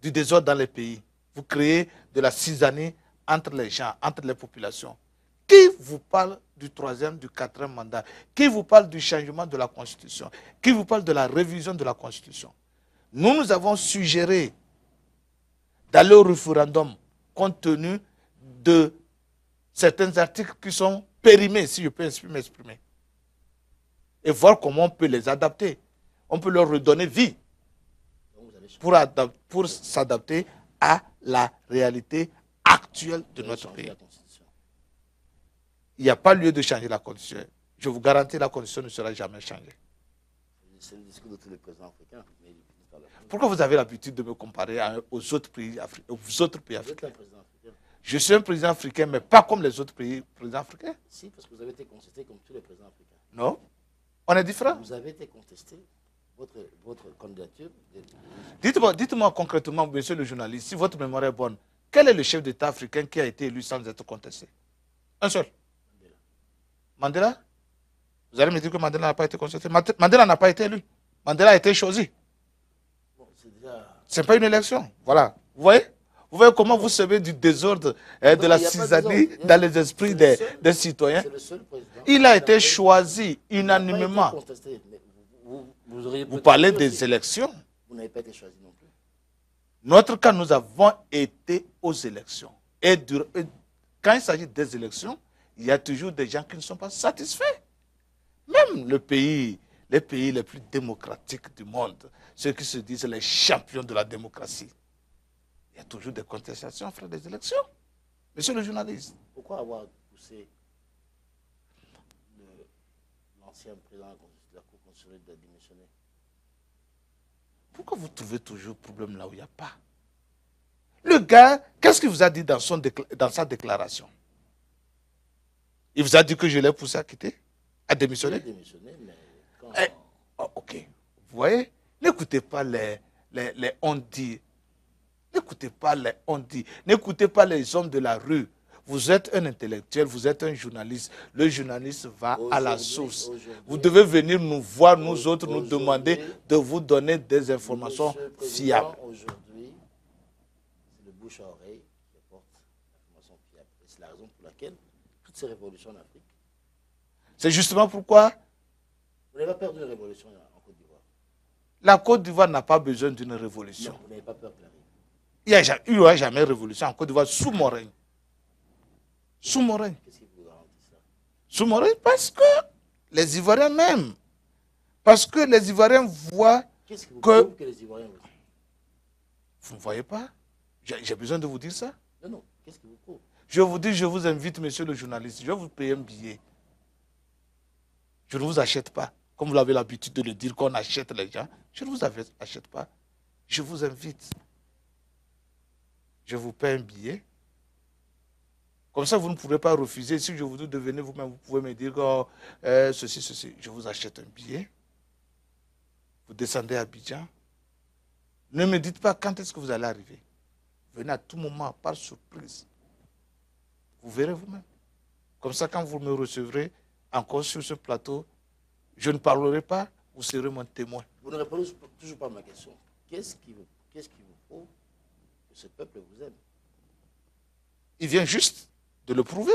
[SPEAKER 2] du désordre dans les pays. Vous créez de la cisanie entre les gens, entre les populations. Qui vous parle du troisième, du quatrième mandat? Qui vous parle du changement de la Constitution? Qui vous parle de la révision de la Constitution? Nous, nous avons suggéré d'aller au référendum compte tenu de certains articles qui sont périmés, si je peux m'exprimer. Et voir comment on peut les adapter. On peut leur redonner vie
[SPEAKER 1] Donc vous allez changer,
[SPEAKER 2] pour, pour s'adapter à la réalité actuelle de notre pays. Il n'y a pas lieu de changer la constitution. Je vous garantis, la constitution ne sera jamais changée.
[SPEAKER 1] C'est le discours de tous les présidents africains.
[SPEAKER 2] Pourquoi vous avez l'habitude de me comparer à- aux autres pays, aux autres pays africains? Je suis un président africain, mais pas comme les autres pays, présidents africains.
[SPEAKER 1] Si, parce que vous avez été contesté comme tous les présidents africains.
[SPEAKER 2] Non On est différents.
[SPEAKER 1] Vous avez été contesté. Votre, votre candidature,
[SPEAKER 2] Dites-moi concrètement, monsieur le journaliste, si votre mémoire est bonne, quel est le chef d'État africain qui a été élu sans être contesté? Un seul. Mandela Vous allez me dire que Mandela n'a pas été contesté. Mandela n'a pas été élu. Mandela a été choisi.
[SPEAKER 1] bon, c'est déjà.
[SPEAKER 2] Ce n'est pas une élection. Voilà. Vous voyez? Vous voyez comment vous savez du désordre, hein, de la
[SPEAKER 1] il
[SPEAKER 2] cisanie
[SPEAKER 1] désordre.
[SPEAKER 2] dans les esprits
[SPEAKER 1] C'est
[SPEAKER 2] des, citoyens
[SPEAKER 1] C'est le seul président.
[SPEAKER 2] Il a été choisi
[SPEAKER 1] il
[SPEAKER 2] unanimement.
[SPEAKER 1] contesté, mais vous,
[SPEAKER 2] parlez des élections.
[SPEAKER 1] Vous n'avez pas été choisi non plus.
[SPEAKER 2] Notre cas, nous avons été aux élections. Et, quand il s'agit des élections, il y a toujours des gens qui ne sont pas satisfaits. Même le pays, les pays les plus démocratiques du monde, ceux qui se disent les champions de la démocratie, il y a toujours des contestations après des élections. Monsieur le journaliste,
[SPEAKER 1] Pourquoi avoir poussé l'ancien président de la Cour constitutionnelle de démissionner
[SPEAKER 2] pourquoi vous trouvez toujours problème là où il n'y a pas? Le gars, qu'est-ce qu'il vous a dit dans, son décla- dans sa déclaration? Il vous a dit que je l'ai poussé à quitter À
[SPEAKER 1] Il a
[SPEAKER 2] démissionner
[SPEAKER 1] démissionné, mais quand?
[SPEAKER 2] Eh, oh, ok. Vous voyez? N'écoutez pas les, les, les on-dit. N'écoutez pas les on-dit. N'écoutez pas les hommes de la rue. Vous êtes un intellectuel, vous êtes un journaliste. Le journaliste va à la source. Vous devez venir nous voir, nous autres, nous demander de vous donner des informations fiables.
[SPEAKER 1] Aujourd'hui, c'est le bouche à oreille qui apporte l'information fiable. Et c'est la raison pour laquelle toutes ces révolutions en Afrique,
[SPEAKER 2] C'est justement pourquoi
[SPEAKER 1] vous n'avez pas peur d'une révolution en Côte d'Ivoire?
[SPEAKER 2] la Côte d'Ivoire n'a pas besoin d'une révolution.
[SPEAKER 1] Non, vous n'avez pas peur qu'elle arrive.
[SPEAKER 2] Il n'y a ja- il n'y aura jamais de révolution en Côte d'Ivoire sous mon règne. Sous mon règne.
[SPEAKER 1] Qu'est-ce qui vous garantit ça
[SPEAKER 2] Sous mon règne parce que les Ivoiriens même. Parce que les Ivoiriens voient. Que-
[SPEAKER 1] les Ivoiriens vous
[SPEAKER 2] ne voyez pas? J'ai besoin de vous dire ça
[SPEAKER 1] Non, non. Qu'est-ce qui vous prouve?
[SPEAKER 2] Je vous dis, je vous invite, monsieur le journaliste, je vais vous payer un billet. Je ne vous achète pas. Comme vous avez l'habitude de le dire, qu'on achète les gens. Je ne vous achète pas. Je vous invite. Je vous paie un billet. Comme ça, vous ne pourrez pas refuser. Si je vous dis de venir vous-même, vous pouvez me dire oh, euh, ceci, ceci. Je vous achète un billet. Vous descendez à Abidjan. Ne me dites pas quand est-ce que vous allez arriver. Venez à tout moment, par surprise. Vous verrez vous-même. Comme ça, quand vous me recevrez encore sur ce plateau, je ne parlerai pas, vous serez mon témoin.
[SPEAKER 1] Vous ne répondez toujours pas à ma question. Qu'est-ce qui qui vous prouve que ce peuple vous aime?
[SPEAKER 2] Il vient juste de le prouver.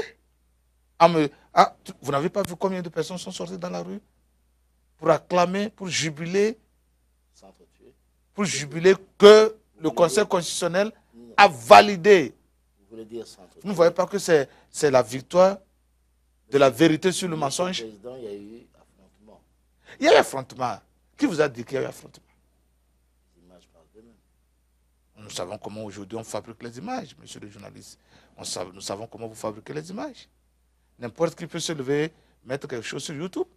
[SPEAKER 2] Ah, mais- ah, vous n'avez pas vu combien de personnes sont sorties dans la rue pour acclamer, pour jubiler, pour jubiler que le Conseil constitutionnel a validé.
[SPEAKER 1] Vous
[SPEAKER 2] ne voyez pas que c'est la victoire de la vérité sur le mensonge?
[SPEAKER 1] il y a eu affrontement.
[SPEAKER 2] Il y a eu affrontement. Qui vous a dit qu'il y a eu affrontement? Nous savons comment aujourd'hui on fabrique les images, monsieur le journaliste. On sav- nous savons comment vous fabriquez les images. N'importe qui peut se lever, mettre quelque chose sur YouTube.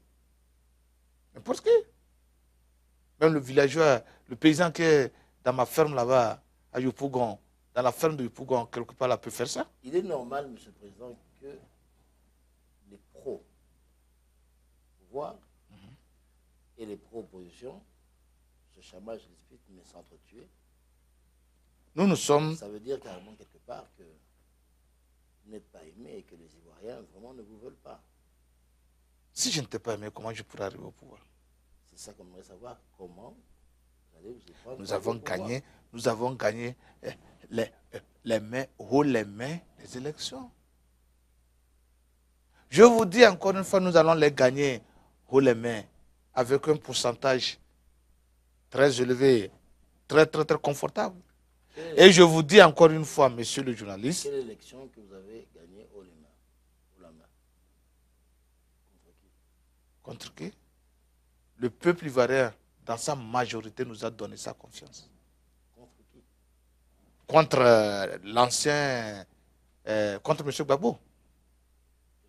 [SPEAKER 2] N'importe qui. Même le villageois, le paysan qui est dans ma ferme là-bas, à Yopougon, dans la ferme de Yopougon, quelque part là, peut faire ça.
[SPEAKER 1] Il est normal, Monsieur le Président, que les pros pouvoir et les pro-opposition se chamaillent, se disputent, mais s'entretuer.
[SPEAKER 2] Nous, nous sommes.
[SPEAKER 1] Ça veut dire carrément quelque part que n'êtes pas aimé et que les Ivoiriens vraiment ne vous veulent pas.
[SPEAKER 2] Si je ne t'ai pas aimé, comment je pourrais arriver au pouvoir?
[SPEAKER 1] C'est ça qu'on aimerait savoir. Comment vous vous
[SPEAKER 2] Nous avons gagné, nous avons gagné eh, les, eh, les mains, haut les mains des élections. Je vous dis encore une fois, nous allons les gagner haut les mains avec un pourcentage très élevé, très très très confortable. Et je vous dis encore une fois, monsieur le journaliste,
[SPEAKER 1] quelle est l'élection que vous avez gagnée haut les mains haut la main Contre qui?
[SPEAKER 2] contre qui? Le peuple ivoirien, dans sa majorité, nous a donné sa confiance.
[SPEAKER 1] Contre qui?
[SPEAKER 2] Contre euh, l'ancien, euh, contre M. Gbagbo,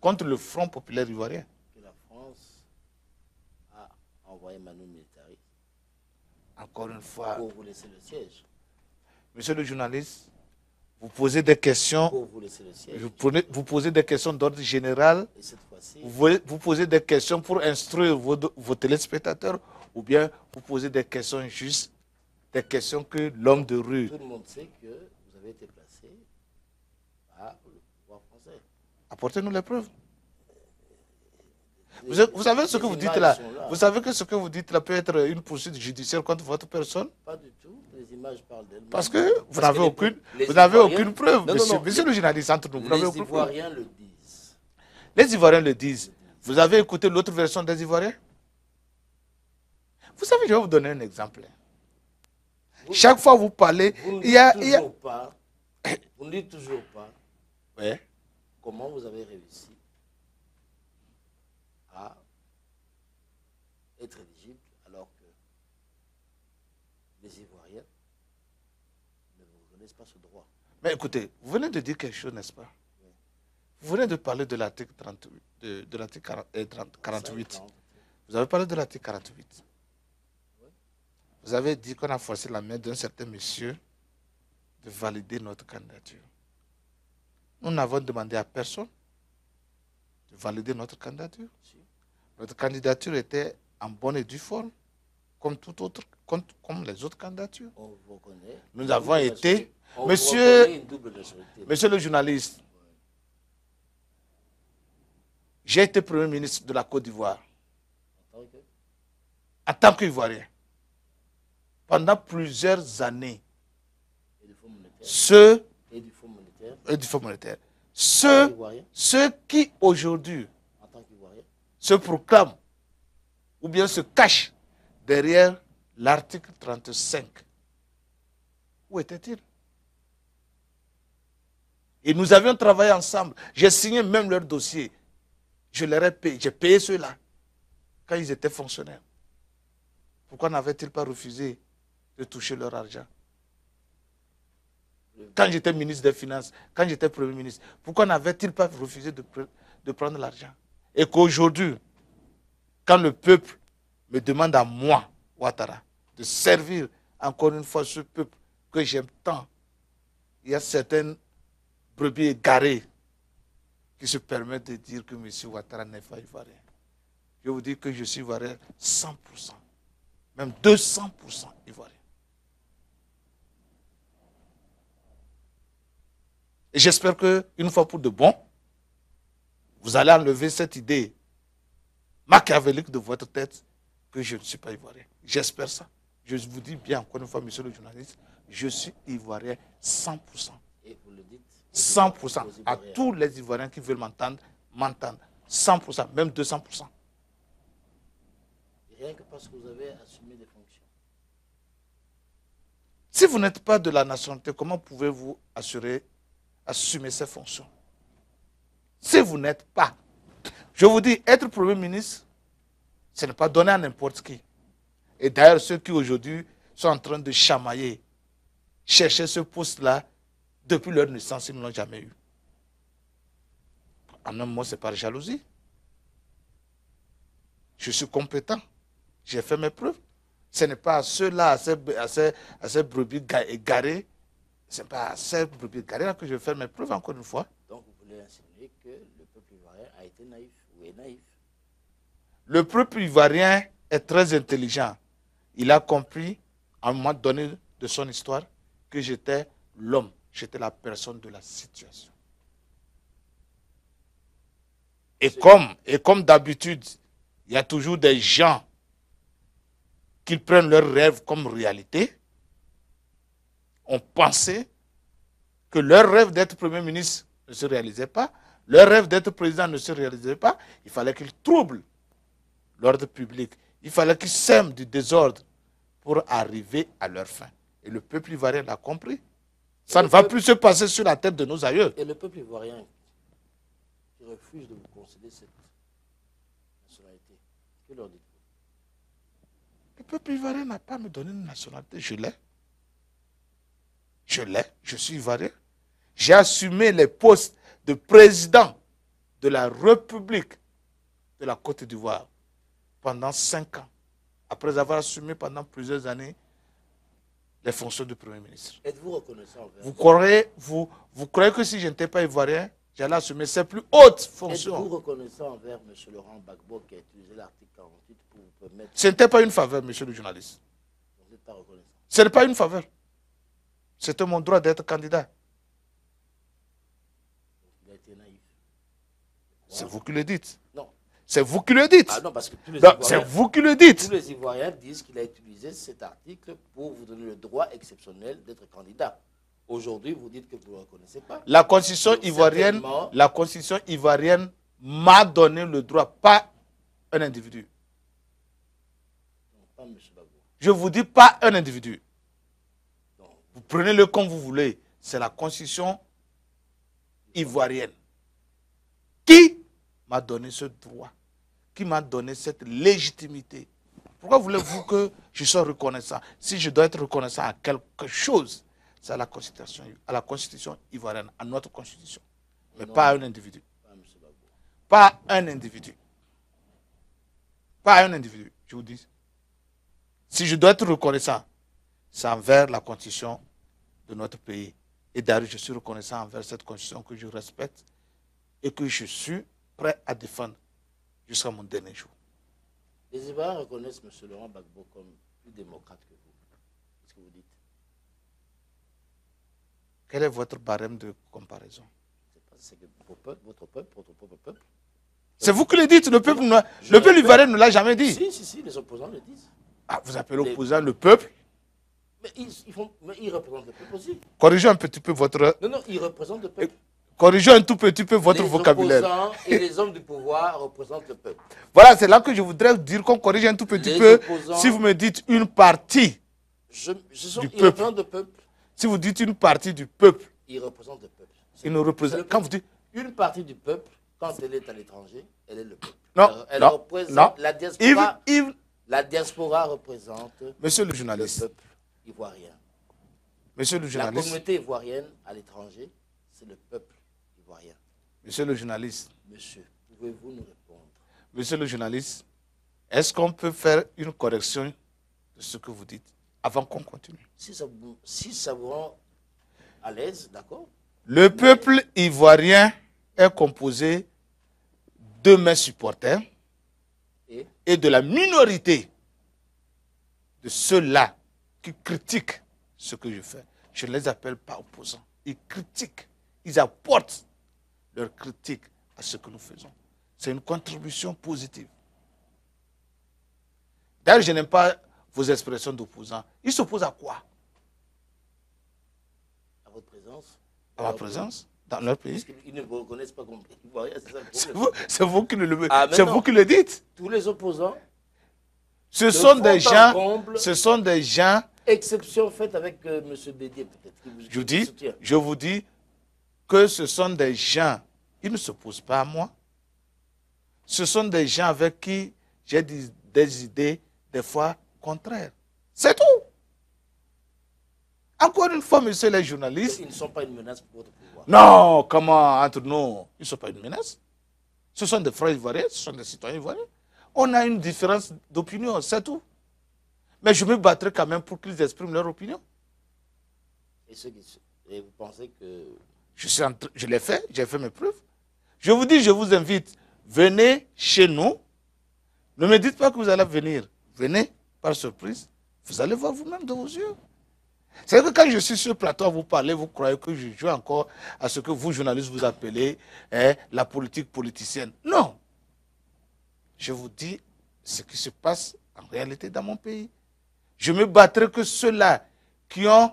[SPEAKER 2] contre le Front populaire ivoirien.
[SPEAKER 1] Que la France a envoyé Manu Militari
[SPEAKER 2] Encore une fois,
[SPEAKER 1] pour vous laisser le siège.
[SPEAKER 2] Monsieur le journaliste, vous posez des questions,
[SPEAKER 1] Pour vous le
[SPEAKER 2] vous prenez- vous posez des questions d'ordre général,
[SPEAKER 1] Et cette fois-ci,
[SPEAKER 2] vous, posez des questions pour instruire vos, vos téléspectateurs, ou bien vous posez des questions juste, des questions que l'homme de rue.
[SPEAKER 1] tout le monde sait que vous avez été placé par le pouvoir français.
[SPEAKER 2] Apportez-nous les preuves. Vous, savez ce que vous dites là? Vous savez que ce que vous dites là peut être une poursuite judiciaire contre votre personne?
[SPEAKER 1] Pas du tout. Les images parlent d'elles-mêmes.
[SPEAKER 2] Parce que vous n'avez aucune, vous n'avez aucune preuve,
[SPEAKER 1] Non,
[SPEAKER 2] monsieur,
[SPEAKER 1] non.
[SPEAKER 2] monsieur le journaliste entre nous. Vous
[SPEAKER 1] Les
[SPEAKER 2] aucune preuve.
[SPEAKER 1] Ivoiriens le disent.
[SPEAKER 2] Les Ivoiriens le disent. Vous avez écouté l'autre version des Ivoiriens? Vous savez, je vais vous donner un exemple.
[SPEAKER 1] Vous-
[SPEAKER 2] Chaque fois que vous parlez,
[SPEAKER 1] Vous
[SPEAKER 2] il y a... il y a-
[SPEAKER 1] toujours pas, vous ne dites toujours pas
[SPEAKER 2] Ouais.
[SPEAKER 1] comment vous avez réussi à être éligible alors que les Ivoiriens ne vous reconnaissent pas ce droit.
[SPEAKER 2] Mais écoutez, vous venez de dire quelque chose, n'est-ce pas? Vous venez de parler de l'article 38. De, de l'article 40 euh, 30 48.
[SPEAKER 1] 50,
[SPEAKER 2] Vous avez parlé de l'article 48. Vous avez dit qu'on a forcé la main d'un certain monsieur de valider notre candidature. Nous n'avons demandé à personne de valider notre candidature.
[SPEAKER 1] Si.
[SPEAKER 2] Notre candidature était en bonne et due forme, comme, tout autre, comme, comme les autres candidatures.
[SPEAKER 1] On vous reconnaît.
[SPEAKER 2] Nous avons été-.
[SPEAKER 1] On
[SPEAKER 2] Monsieur-. Monsieur le journaliste, J'ai été Premier ministre de la Côte d'Ivoire
[SPEAKER 1] En tant
[SPEAKER 2] qu'Ivoirien. Pendant plusieurs années, ceux,
[SPEAKER 1] Et du Fonds monétaire.
[SPEAKER 2] du Fonds monétaire, ceux, ceux qui aujourd'hui se proclament ou bien se cachent derrière l'article 35. Où était-il? Et nous avions travaillé ensemble. J'ai signé même leur dossier. Je leur ai payé. J'ai payé ceux-là quand ils étaient fonctionnaires. Pourquoi n'avaient-ils pas refusé de toucher leur argent? Quand j'étais ministre des Finances, quand j'étais Premier ministre, pourquoi n'avaient-ils pas refusé de prendre l'argent? Et qu'aujourd'hui, quand le peuple me demande à moi, Ouattara, de servir encore une fois ce peuple que j'aime tant, il y a certaines brebis égarées qui se permettent de dire que M. Ouattara n'est pas ivoirien. Je vous dis que je suis ivoirien 100%, même 200% ivoirien. Et j'espère que une fois pour de bon, vous allez enlever cette idée machiavélique de votre tête que je ne suis pas ivoirien. J'espère ça. Je vous dis bien encore une fois, monsieur le journaliste, je suis ivoirien 100%.
[SPEAKER 1] Et vous le dites.
[SPEAKER 2] 100%.
[SPEAKER 1] aux
[SPEAKER 2] À tous les Ivoiriens qui veulent m'entendre, m'entendre. 100%, même 200%.
[SPEAKER 1] Rien que parce que vous avez assumé des fonctions.
[SPEAKER 2] Si vous n'êtes pas de la nationalité, comment pouvez-vous assurer, assumer ces fonctions? Si vous n'êtes pas, je vous dis, être Premier ministre, ce n'est pas donné à n'importe qui. Et d'ailleurs, ceux qui aujourd'hui sont en train de chamailler, chercher ce poste-là, depuis leur naissance, ils ne l'ont jamais eu. En un mot, c'est par jalousie. Je suis compétent. J'ai fait mes preuves. Ce n'est pas à ceux-là, à ces, brebis ga- égarés, ce n'est pas à ces brebis égarés que je vais faire mes preuves encore une fois.
[SPEAKER 1] Donc vous voulez insinuer que le peuple ivoirien a été naïf.
[SPEAKER 2] Le peuple ivoirien est très intelligent. Il a compris, à un moment donné de son histoire, que j'étais l'homme, j'étais la personne de la situation. Et comme, et comme d'habitude, il y a toujours des gens qui prennent leurs rêves comme réalité, ont pensé que leur rêve d'être Premier ministre ne se réalisait pas, leur rêve d'être président ne se réalisait pas, il fallait qu'ils troublent l'ordre public. Il fallait qu'ils sèment du désordre pour arriver à leur fin. Et le peuple ivoirien l'a compris. Ça ne va
[SPEAKER 1] peuple-
[SPEAKER 2] plus se passer sur la tête de nos aïeux.
[SPEAKER 1] Et le peuple ivoirien qui refuse de vous concéder cette nationalité, que leur dites-vous?
[SPEAKER 2] Le peuple ivoirien n'a pas me donné une nationalité. Je l'ai. Je l'ai. Je suis ivoirien. J'ai assumé les postes de président de la République de la Côte d'Ivoire pendant cinq ans. Après avoir assumé pendant plusieurs années les fonctions de Premier ministre.
[SPEAKER 1] Êtes-vous reconnaissant envers
[SPEAKER 2] Vous croyez, vous, vous croyez que si je n'étais pas ivoirien, j'allais assumer ces plus hautes
[SPEAKER 1] Êtes-vous
[SPEAKER 2] fonctions
[SPEAKER 1] reconnaissant envers M. Laurent Gbagbo qui a utilisé l'article 48 pour vous permettre
[SPEAKER 2] Ce n'était pas une faveur, monsieur le journaliste.
[SPEAKER 1] Vous n'êtes pas reconnaissant.
[SPEAKER 2] Ce n'est pas une faveur. C'était mon droit d'être candidat.
[SPEAKER 1] Il a été naïf.
[SPEAKER 2] C'est vous qui le dites.
[SPEAKER 1] Non.
[SPEAKER 2] C'est vous qui le dites.
[SPEAKER 1] Ah non, parce que tous les,
[SPEAKER 2] C'est vous qui le dites.
[SPEAKER 1] tous les Ivoiriens disent qu'il a utilisé cet article pour vous donner le droit exceptionnel d'être candidat. Aujourd'hui, vous dites que vous ne le reconnaissez pas.
[SPEAKER 2] La constitution
[SPEAKER 1] Donc,
[SPEAKER 2] ivoirienne, la constitution ivoirienne m'a donné le droit, pas un individu.
[SPEAKER 1] Non, pas M.
[SPEAKER 2] Je vous dis pas un individu. Vous prenez-le comme vous voulez. C'est la constitution ivoirienne qui m'a donné ce droit, qui m'a donné cette légitimité. Pourquoi voulez-vous que je sois reconnaissant? Si je dois être reconnaissant à quelque chose, c'est à la constitution, à la constitution ivoirienne, à notre constitution, mais pas à un individu.
[SPEAKER 1] pas.
[SPEAKER 2] Pas un individu. Pas un individu, je vous dis. Si je dois être reconnaissant, c'est envers la constitution de notre pays. Et d'ailleurs, je suis reconnaissant envers cette constitution que je respecte et que je suis prêt à défendre jusqu'à mon dernier jour.
[SPEAKER 1] Les Ivoiriens reconnaissent M. Laurent Gbagbo comme plus démocrate que vous. Qu'est-ce que vous dites?
[SPEAKER 2] Quel est votre barème de comparaison?
[SPEAKER 1] C'est peuples- votre peuple, votre propre peuple,
[SPEAKER 2] C'est vous qui le dites, le peuple, le peuple ivoirien ne l'a jamais dit.
[SPEAKER 1] Si, si, si, les opposants le disent.
[SPEAKER 2] Ah, vous appelez l'opposant le peuple?
[SPEAKER 1] Mais ils, mais ils, représentent le peuple aussi.
[SPEAKER 2] Corrigez un petit peu votre...
[SPEAKER 1] Non, non, ils représentent le peuple.
[SPEAKER 2] Corrigez un tout petit peu votre vocabulaire.
[SPEAKER 1] Les opposants et les hommes du pouvoir représentent le peuple.
[SPEAKER 2] Voilà, c'est là que je voudrais dire qu'on corrige un tout petit peu. Si vous me dites une partie
[SPEAKER 1] je, je du peuple. le peuple.
[SPEAKER 2] Si vous dites une partie du peuple.
[SPEAKER 1] Ils représentent le peuple.
[SPEAKER 2] Ils nous représentent. Quand vous dites...
[SPEAKER 1] Une partie du peuple, quand elle est à l'étranger, elle est le peuple.
[SPEAKER 2] Non,
[SPEAKER 1] elle représente la diaspora. La diaspora représente
[SPEAKER 2] Monsieur le journaliste.
[SPEAKER 1] le peuple ivoirien.
[SPEAKER 2] Monsieur le journaliste. La
[SPEAKER 1] communauté ivoirienne à l'étranger, c'est le peuple ivoirien.
[SPEAKER 2] Monsieur le journaliste.
[SPEAKER 1] Monsieur, pouvez-vous nous répondre?
[SPEAKER 2] Monsieur le journaliste, est-ce qu'on peut faire une correction de ce que vous dites avant qu'on continue?
[SPEAKER 1] Si ça, si ça vous rend à l'aise, d'accord?
[SPEAKER 2] Le peuple ivoirien est composé de mes supporters et, de la minorité de ceux-là qui critiquent ce que je fais. Je ne les appelle pas opposants. Ils critiquent. Ils apportent leur critique à ce que nous faisons. C'est une contribution positive. D'ailleurs, je n'aime pas vos expressions d'opposants. Ils s'opposent à quoi?
[SPEAKER 1] À votre présence.
[SPEAKER 2] À ma présence? dans leur pays?
[SPEAKER 1] Ils ne vous reconnaissent pas comme Ivoiriens,
[SPEAKER 2] c'est vous, vous, qui le, ah, vous qui le dites.
[SPEAKER 1] Tous les opposants.
[SPEAKER 2] Ce sont des gens. ce sont des gens.
[SPEAKER 1] Exception faite avec euh, M. Bédier, peut-être.
[SPEAKER 2] Je, dis, je vous dis que ce sont des gens. Ils ne s'opposent pas à moi. Ce sont des gens avec qui j'ai des idées, des fois, contraires. C'est tout. Encore une fois, monsieur les journalistes.
[SPEAKER 1] Ils ne sont pas une menace pour votre pouvoir.
[SPEAKER 2] Non, comment entre nous Ils ne sont pas une menace. Ce sont des frères ivoiriens, ce sont des citoyens ivoiriens. On a une différence d'opinion, c'est tout. Mais je me battrai quand même pour qu'ils expriment leur opinion.
[SPEAKER 1] Et, vous pensez que...
[SPEAKER 2] Je, l'ai fait, j'ai fait mes preuves. Je vous dis, je vous invite, venez chez nous. Ne me dites pas que vous allez venir. Venez par surprise. Vous allez voir vous-même de vos yeux. C'est que quand je suis sur le plateau à vous parler, vous croyez que je joue encore à ce que vous, journalistes, vous appelez hein, la politique politicienne. Non. Je vous dis ce qui se passe en réalité dans mon pays. Je me battrai que ceux-là qui ont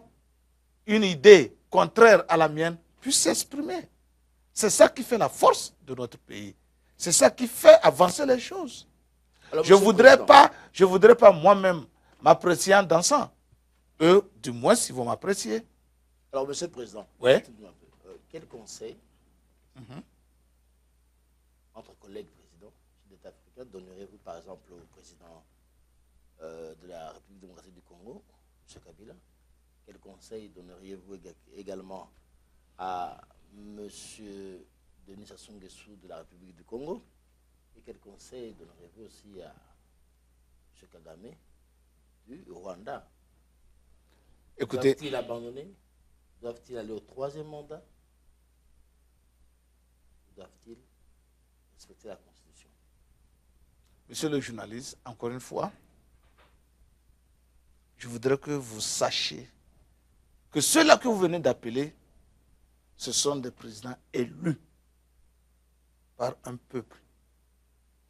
[SPEAKER 2] une idée contraire à la mienne puissent s'exprimer. C'est ça qui fait la force de notre pays. C'est ça qui fait avancer les choses. je ne voudrais pas, je voudrais pas moi-même m'apprécier en dansant eux, du moins, s'ils vont m'apprécier.
[SPEAKER 1] Alors, Monsieur le Président,
[SPEAKER 2] ouais.
[SPEAKER 1] Euh, quel conseil mhm. entre collègues présidents d'État africain donneriez-vous, par exemple, au président euh, de la République démocratique du Congo, M. Kabila? Quel conseil donneriez-vous également à M. Denis Sassou Nguesso de la République du Congo Et quel conseil donneriez-vous aussi à M. Kagame du Rwanda?
[SPEAKER 2] Écoutez.
[SPEAKER 1] Doivent-ils abandonner? Doivent-ils aller au troisième mandat? Doivent-ils respecter la Constitution?
[SPEAKER 2] Monsieur le journaliste, encore une fois, je voudrais que vous sachiez que ceux-là que vous venez d'appeler, ce sont des présidents élus par un peuple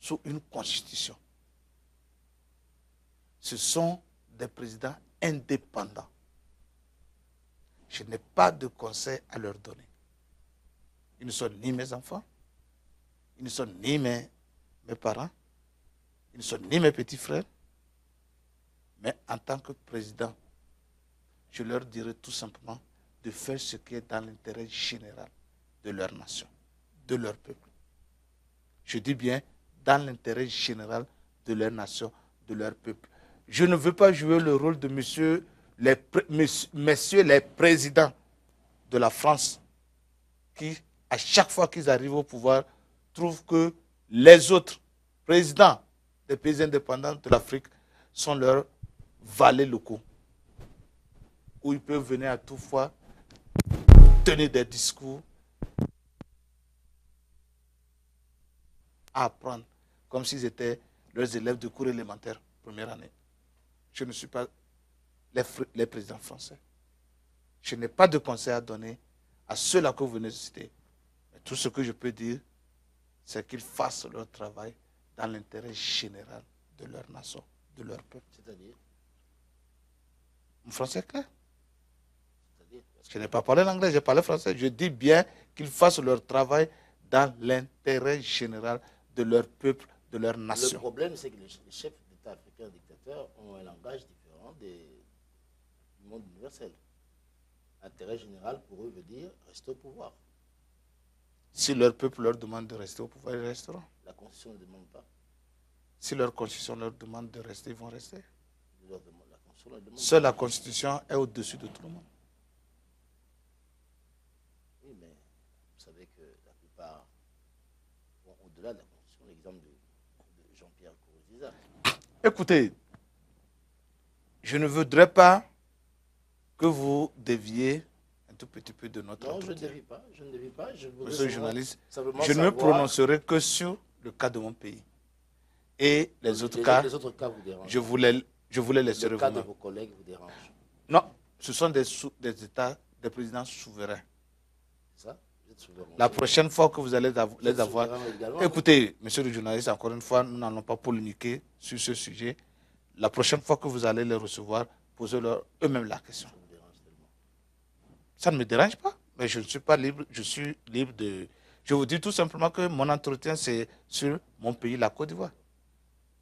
[SPEAKER 2] sous une constitution. Ce sont des présidents indépendants je n'ai pas de conseil à leur donner. Ils ne sont ni mes enfants, ils ne sont ni mes, parents, ils ne sont ni mes petits frères. Mais en tant que président, je leur dirai tout simplement de faire ce qui est dans l'intérêt général de leur nation, de leur peuple. Je dis bien dans l'intérêt général de leur nation, de leur peuple. Je ne veux pas jouer le rôle de monsieur les, messieurs les présidents de la France qui, à chaque fois qu'ils arrivent au pouvoir, trouvent que les autres présidents des pays indépendants de l'Afrique sont leurs valets locaux, où ils peuvent venir à tout fois tenir des discours, apprendre, comme s'ils étaient leurs élèves de cours élémentaires, première année. Je ne suis pas les, présidents français. Je n'ai pas de conseil à donner à ceux-là que vous venez de citer. tout ce que je peux dire, c'est qu'ils fassent leur travail dans l'intérêt général de leur nation, de leur peuple.
[SPEAKER 1] C'est-à-dire?
[SPEAKER 2] Mon français est clair Je n'ai pas parlé l'anglais, j'ai parlé français. Je dis bien qu'ils fassent leur travail dans l'intérêt général de leur peuple, de leur
[SPEAKER 1] Le
[SPEAKER 2] nation.
[SPEAKER 1] problème, c'est que les ch- les chefs d'État africains dictateurs ont un langage différent des- du monde universel. Intérêt général pour eux veut dire rester au pouvoir.
[SPEAKER 2] Si leur peuple leur demande de rester au pouvoir, ils resteront.
[SPEAKER 1] La Constitution ne demande pas.
[SPEAKER 2] Si leur constitution leur demande de rester, ils vont rester.
[SPEAKER 1] Ils leur demandent- La Constitution leur demande
[SPEAKER 2] Seule la constitution est au-dessus de tout le monde.
[SPEAKER 1] Oui, mais vous savez que la plupart vont au-delà de la Constitution. L'exemple de, de Jean-Pierre Kourouziza.
[SPEAKER 2] Écoutez, je ne voudrais pas que vous déviez un tout petit peu de notre
[SPEAKER 1] Non, je ne dévie pas. Je ne dévie pas. Je
[SPEAKER 2] Monsieur le journaliste, je ne me prononcerai que sur le cas de mon pays. Et les autres
[SPEAKER 1] les,
[SPEAKER 2] cas,
[SPEAKER 1] les autres cas vous dérangent.
[SPEAKER 2] je voulais, je voulais laisser
[SPEAKER 1] Le cas de vos collègues vous dérange.
[SPEAKER 2] Non, ce sont des, des États, des présidents souverains.
[SPEAKER 1] C'est ça?
[SPEAKER 2] La prochaine fois que vous allez les avoir...
[SPEAKER 1] également.
[SPEAKER 2] Écoutez, monsieur le journaliste, encore une fois, nous n'allons pas polémiquer sur ce sujet. La prochaine fois que vous allez les recevoir, posez-leur eux-mêmes la question.
[SPEAKER 1] Ça
[SPEAKER 2] ne me dérange pas, mais je ne suis pas libre, je suis libre de... Je vous dis tout simplement que mon entretien, c'est sur mon pays, la Côte d'Ivoire.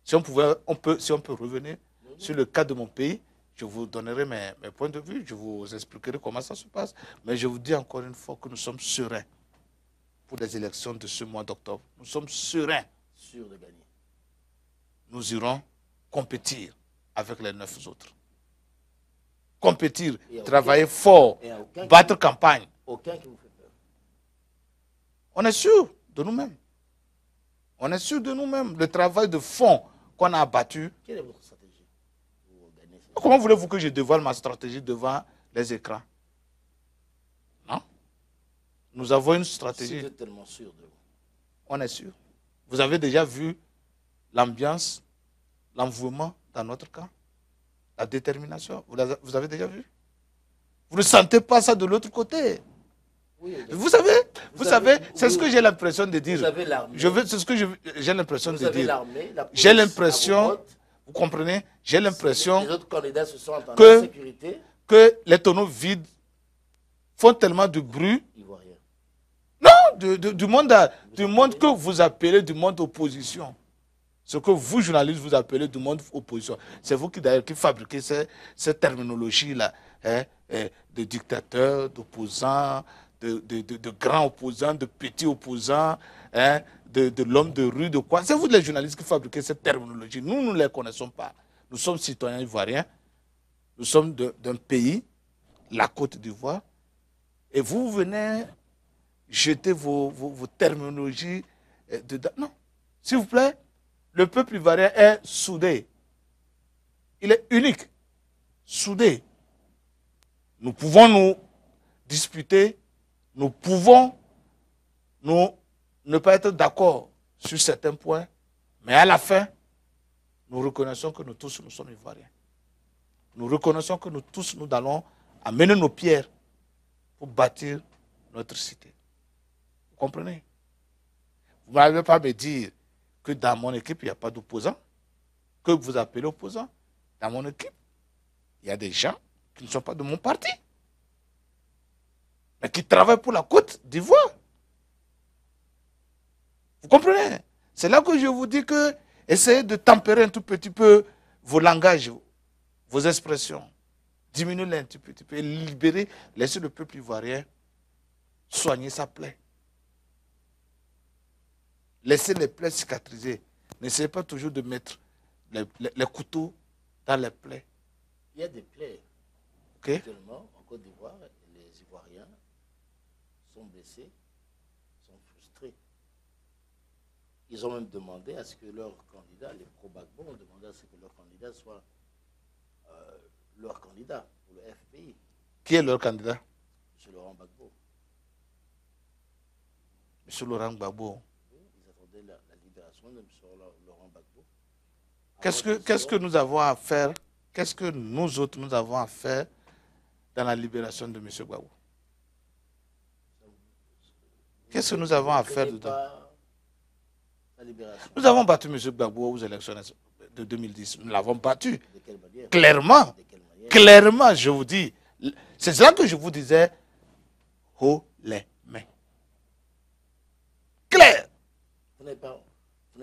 [SPEAKER 2] Si on, pouvait, on peut, si on peut revenir sur le cas de mon pays, je vous donnerai mes, mes points de vue, je vous expliquerai comment ça se passe. Mais je vous dis encore une fois que nous sommes sereins pour les élections de ce mois d'octobre. Nous sommes sereins.
[SPEAKER 1] Sûr de gagner.
[SPEAKER 2] Nous irons compétir avec les neuf autres. Compétir, travailler
[SPEAKER 1] aucun-
[SPEAKER 2] fort, battre campagne.
[SPEAKER 1] Aucun qui vous fait peur.
[SPEAKER 2] On est sûr de nous-mêmes. On est sûr de nous-mêmes. Le travail de fond qu'on a abattu.
[SPEAKER 1] Quelle est votre stratégie pour gagner ces
[SPEAKER 2] Comment voulez-vous que je dévoile ma stratégie devant les écrans? Non. Nous avons une stratégie.
[SPEAKER 1] vous êtes tellement sûr de vous.
[SPEAKER 2] On est sûr. Vous avez déjà vu l'ambiance, l'envouement dans notre camp? La détermination. Vous avez déjà vu? Vous ne sentez pas ça de l'autre côté?
[SPEAKER 1] Oui,
[SPEAKER 2] Vous savez, vous,
[SPEAKER 1] Vous
[SPEAKER 2] savez,
[SPEAKER 1] avez-
[SPEAKER 2] c'est ce que j'ai l'impression de dire.
[SPEAKER 1] vous avez l'armée.
[SPEAKER 2] Je veux, c'est ce que j'ai l'impression de
[SPEAKER 1] avez
[SPEAKER 2] dire. J'ai l'impression. Vous comprenez, j'ai l'impression
[SPEAKER 1] Les autres candidats se sentent en
[SPEAKER 2] que-
[SPEAKER 1] sécurité.
[SPEAKER 2] que les tonneaux vides font tellement de bruit. Non, du, monde à- du monde que vous appelez du monde opposition. Ce que vous, journalistes, vous appelez du monde opposition. C'est vous qui, d'ailleurs, qui fabriquez ces terminologies-là, hein, hein, de dictateurs, d'opposants, de, de- de- de grands opposants, de petits opposants, hein, de, l'homme de rue, de quoi? C'est vous, les journalistes, qui fabriquez cette terminologie. Nous, nous ne les connaissons pas. Nous sommes citoyens ivoiriens. Nous sommes d'un pays, la Côte d'Ivoire. Et vous venez jeter vos, vos- vos terminologies euh, dedans. Non. S'il vous plaît, le peuple ivoirien est soudé. Il est unique, soudé. Nous pouvons nous disputer, nous pouvons nous, ne pas être d'accord sur certains points, mais à la fin, nous reconnaissons que nous tous, nous sommes ivoiriens. Nous reconnaissons que nous tous, nous allons amener nos pierres pour bâtir notre cité. Vous comprenez? Vous m'avez pas me dire que dans mon équipe, il n'y a pas d'opposants, que vous appelez opposants. Dans mon équipe, il y a des gens qui ne sont pas de mon parti, mais qui travaillent pour la Côte d'Ivoire. Vous comprenez? C'est là que je vous dis que essayez de tempérer un tout petit peu vos langages, vos expressions. Diminuez-les un tout petit peu et libérez, laissez le peuple ivoirien soigner sa plaie. Laissez les plaies cicatriser. N'essayez pas toujours de mettre les, les- les couteaux dans les plaies.
[SPEAKER 1] Il y a des plaies. Actuellement, en Côte d'Ivoire, les Ivoiriens sont blessés, sont frustrés. Ils ont même demandé à ce que leur candidat, les pro-Gbagbo, ont demandé à ce que leur candidat soit euh, leur candidat pour le FPI,
[SPEAKER 2] Qui est leur candidat?
[SPEAKER 1] M. Laurent Gbagbo.
[SPEAKER 2] M. Laurent Gbagbo.
[SPEAKER 1] Oui, Ils attendaient la, la libération de M. Laurent Gbagbo.
[SPEAKER 2] Qu'est-ce que, qu'est-ce que nous avons à faire? Qu'est-ce que nous autres, nous avons à faire dans la libération de M. Gbagbo? Qu'est-ce que nous avons à faire dedans? Nous avons battu M. Gbagbo aux élections de 2010. Nous l'avons battu. Clairement. Clairement, je vous dis. C'est cela que je vous disais. Haut les mains. Clair.
[SPEAKER 1] Vous n'avez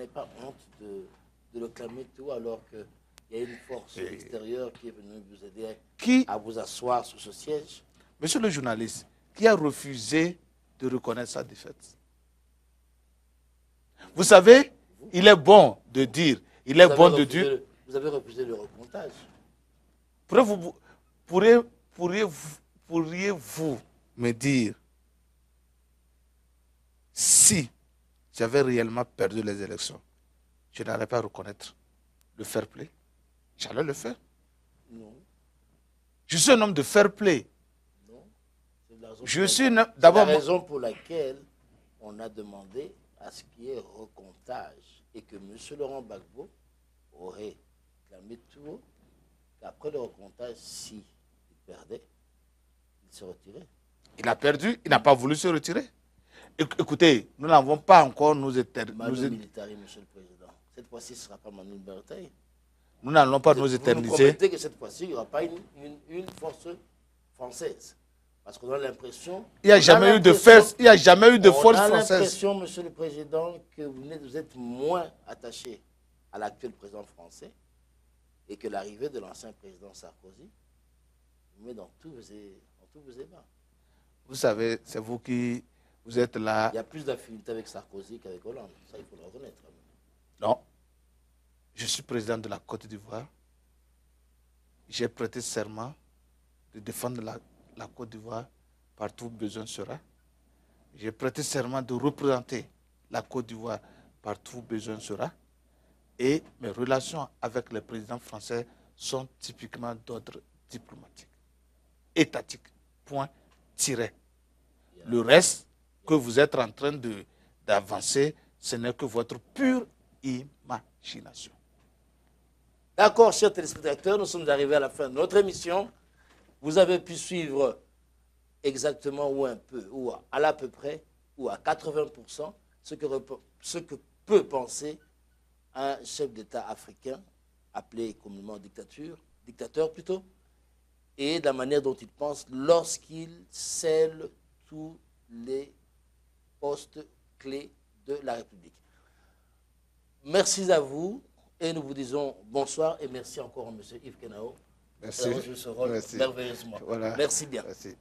[SPEAKER 1] pas, honte de, le clamer tout alors qu'il y a une force extérieure qui est venue vous aider qui, à vous asseoir sur ce siège?
[SPEAKER 2] Monsieur le journaliste, qui a refusé de reconnaître sa défaite? Vous savez, il est bon de dire, il est bon de dire...
[SPEAKER 1] vous avez refusé le recomptage.
[SPEAKER 2] Pourriez-vous pourriez, pourriez, pourriez -vous me dire si j'avais réellement perdu les élections, je n'allais pas reconnaître le fair play? J'allais le faire.
[SPEAKER 1] Non.
[SPEAKER 2] Je suis un homme de fair play.
[SPEAKER 1] Non.
[SPEAKER 2] Je suis d'abord.
[SPEAKER 1] la raison pour laquelle on a demandé à ce qu'il y ait recomptage et que M. Laurent Gbagbo aurait clamé tout haut qu'après le recomptage, s'il perdait, il se retirait.
[SPEAKER 2] Il a perdu, il n'a pas voulu se retirer. Écoutez, nous n'avons pas encore nos éternités.
[SPEAKER 1] Manu Militari, Monsieur le Président. Cette fois-ci, ce ne sera pas Manu Berthaï.
[SPEAKER 2] Nous n'allons pas nous éterniser. Vous
[SPEAKER 1] promettez que cette fois-ci, il n'y aura pas une, une, force française. Parce qu'on a l'impression...
[SPEAKER 2] Il n'y a, jamais eu de force, il a jamais eu de force française. On
[SPEAKER 1] a l'impression, Monsieur le Président, que vous êtes moins attaché à l'actuel président français et que l'arrivée de l'ancien président Sarkozy vous met dans tous vos, dans tous vos ébats.
[SPEAKER 2] Vous savez, c'est vous qui vous êtes là.
[SPEAKER 1] Il y a plus d'affinité avec Sarkozy qu'avec Hollande. Ça, il faut le reconnaître.
[SPEAKER 2] Non. Je suis président de la Côte d'Ivoire. J'ai prêté serment de défendre la, la Côte d'Ivoire partout où besoin sera. J'ai prêté serment de représenter la Côte d'Ivoire partout où besoin sera. Et mes relations avec les présidents français sont typiquement d'ordre diplomatique, étatique. Point tiré. Le reste que vous êtes en train d'avancer, ce n'est que votre pure imagination.
[SPEAKER 1] D'accord, chers téléspectateurs, nous sommes arrivés à la fin de notre émission. Vous avez pu suivre exactement ou un peu, ou à l'à peu près, ou à 80%, ce que, ce que peut penser un chef d'État africain, appelé communément dictature, dictateur plutôt, et de la manière dont il pense lorsqu'il scelle tous les postes clés de la République. Merci à vous et nous vous disons bonsoir et merci encore à M. Yves Kenao.
[SPEAKER 2] Merci.
[SPEAKER 1] ce rôle merveilleusement. Merci bien.
[SPEAKER 2] Merci.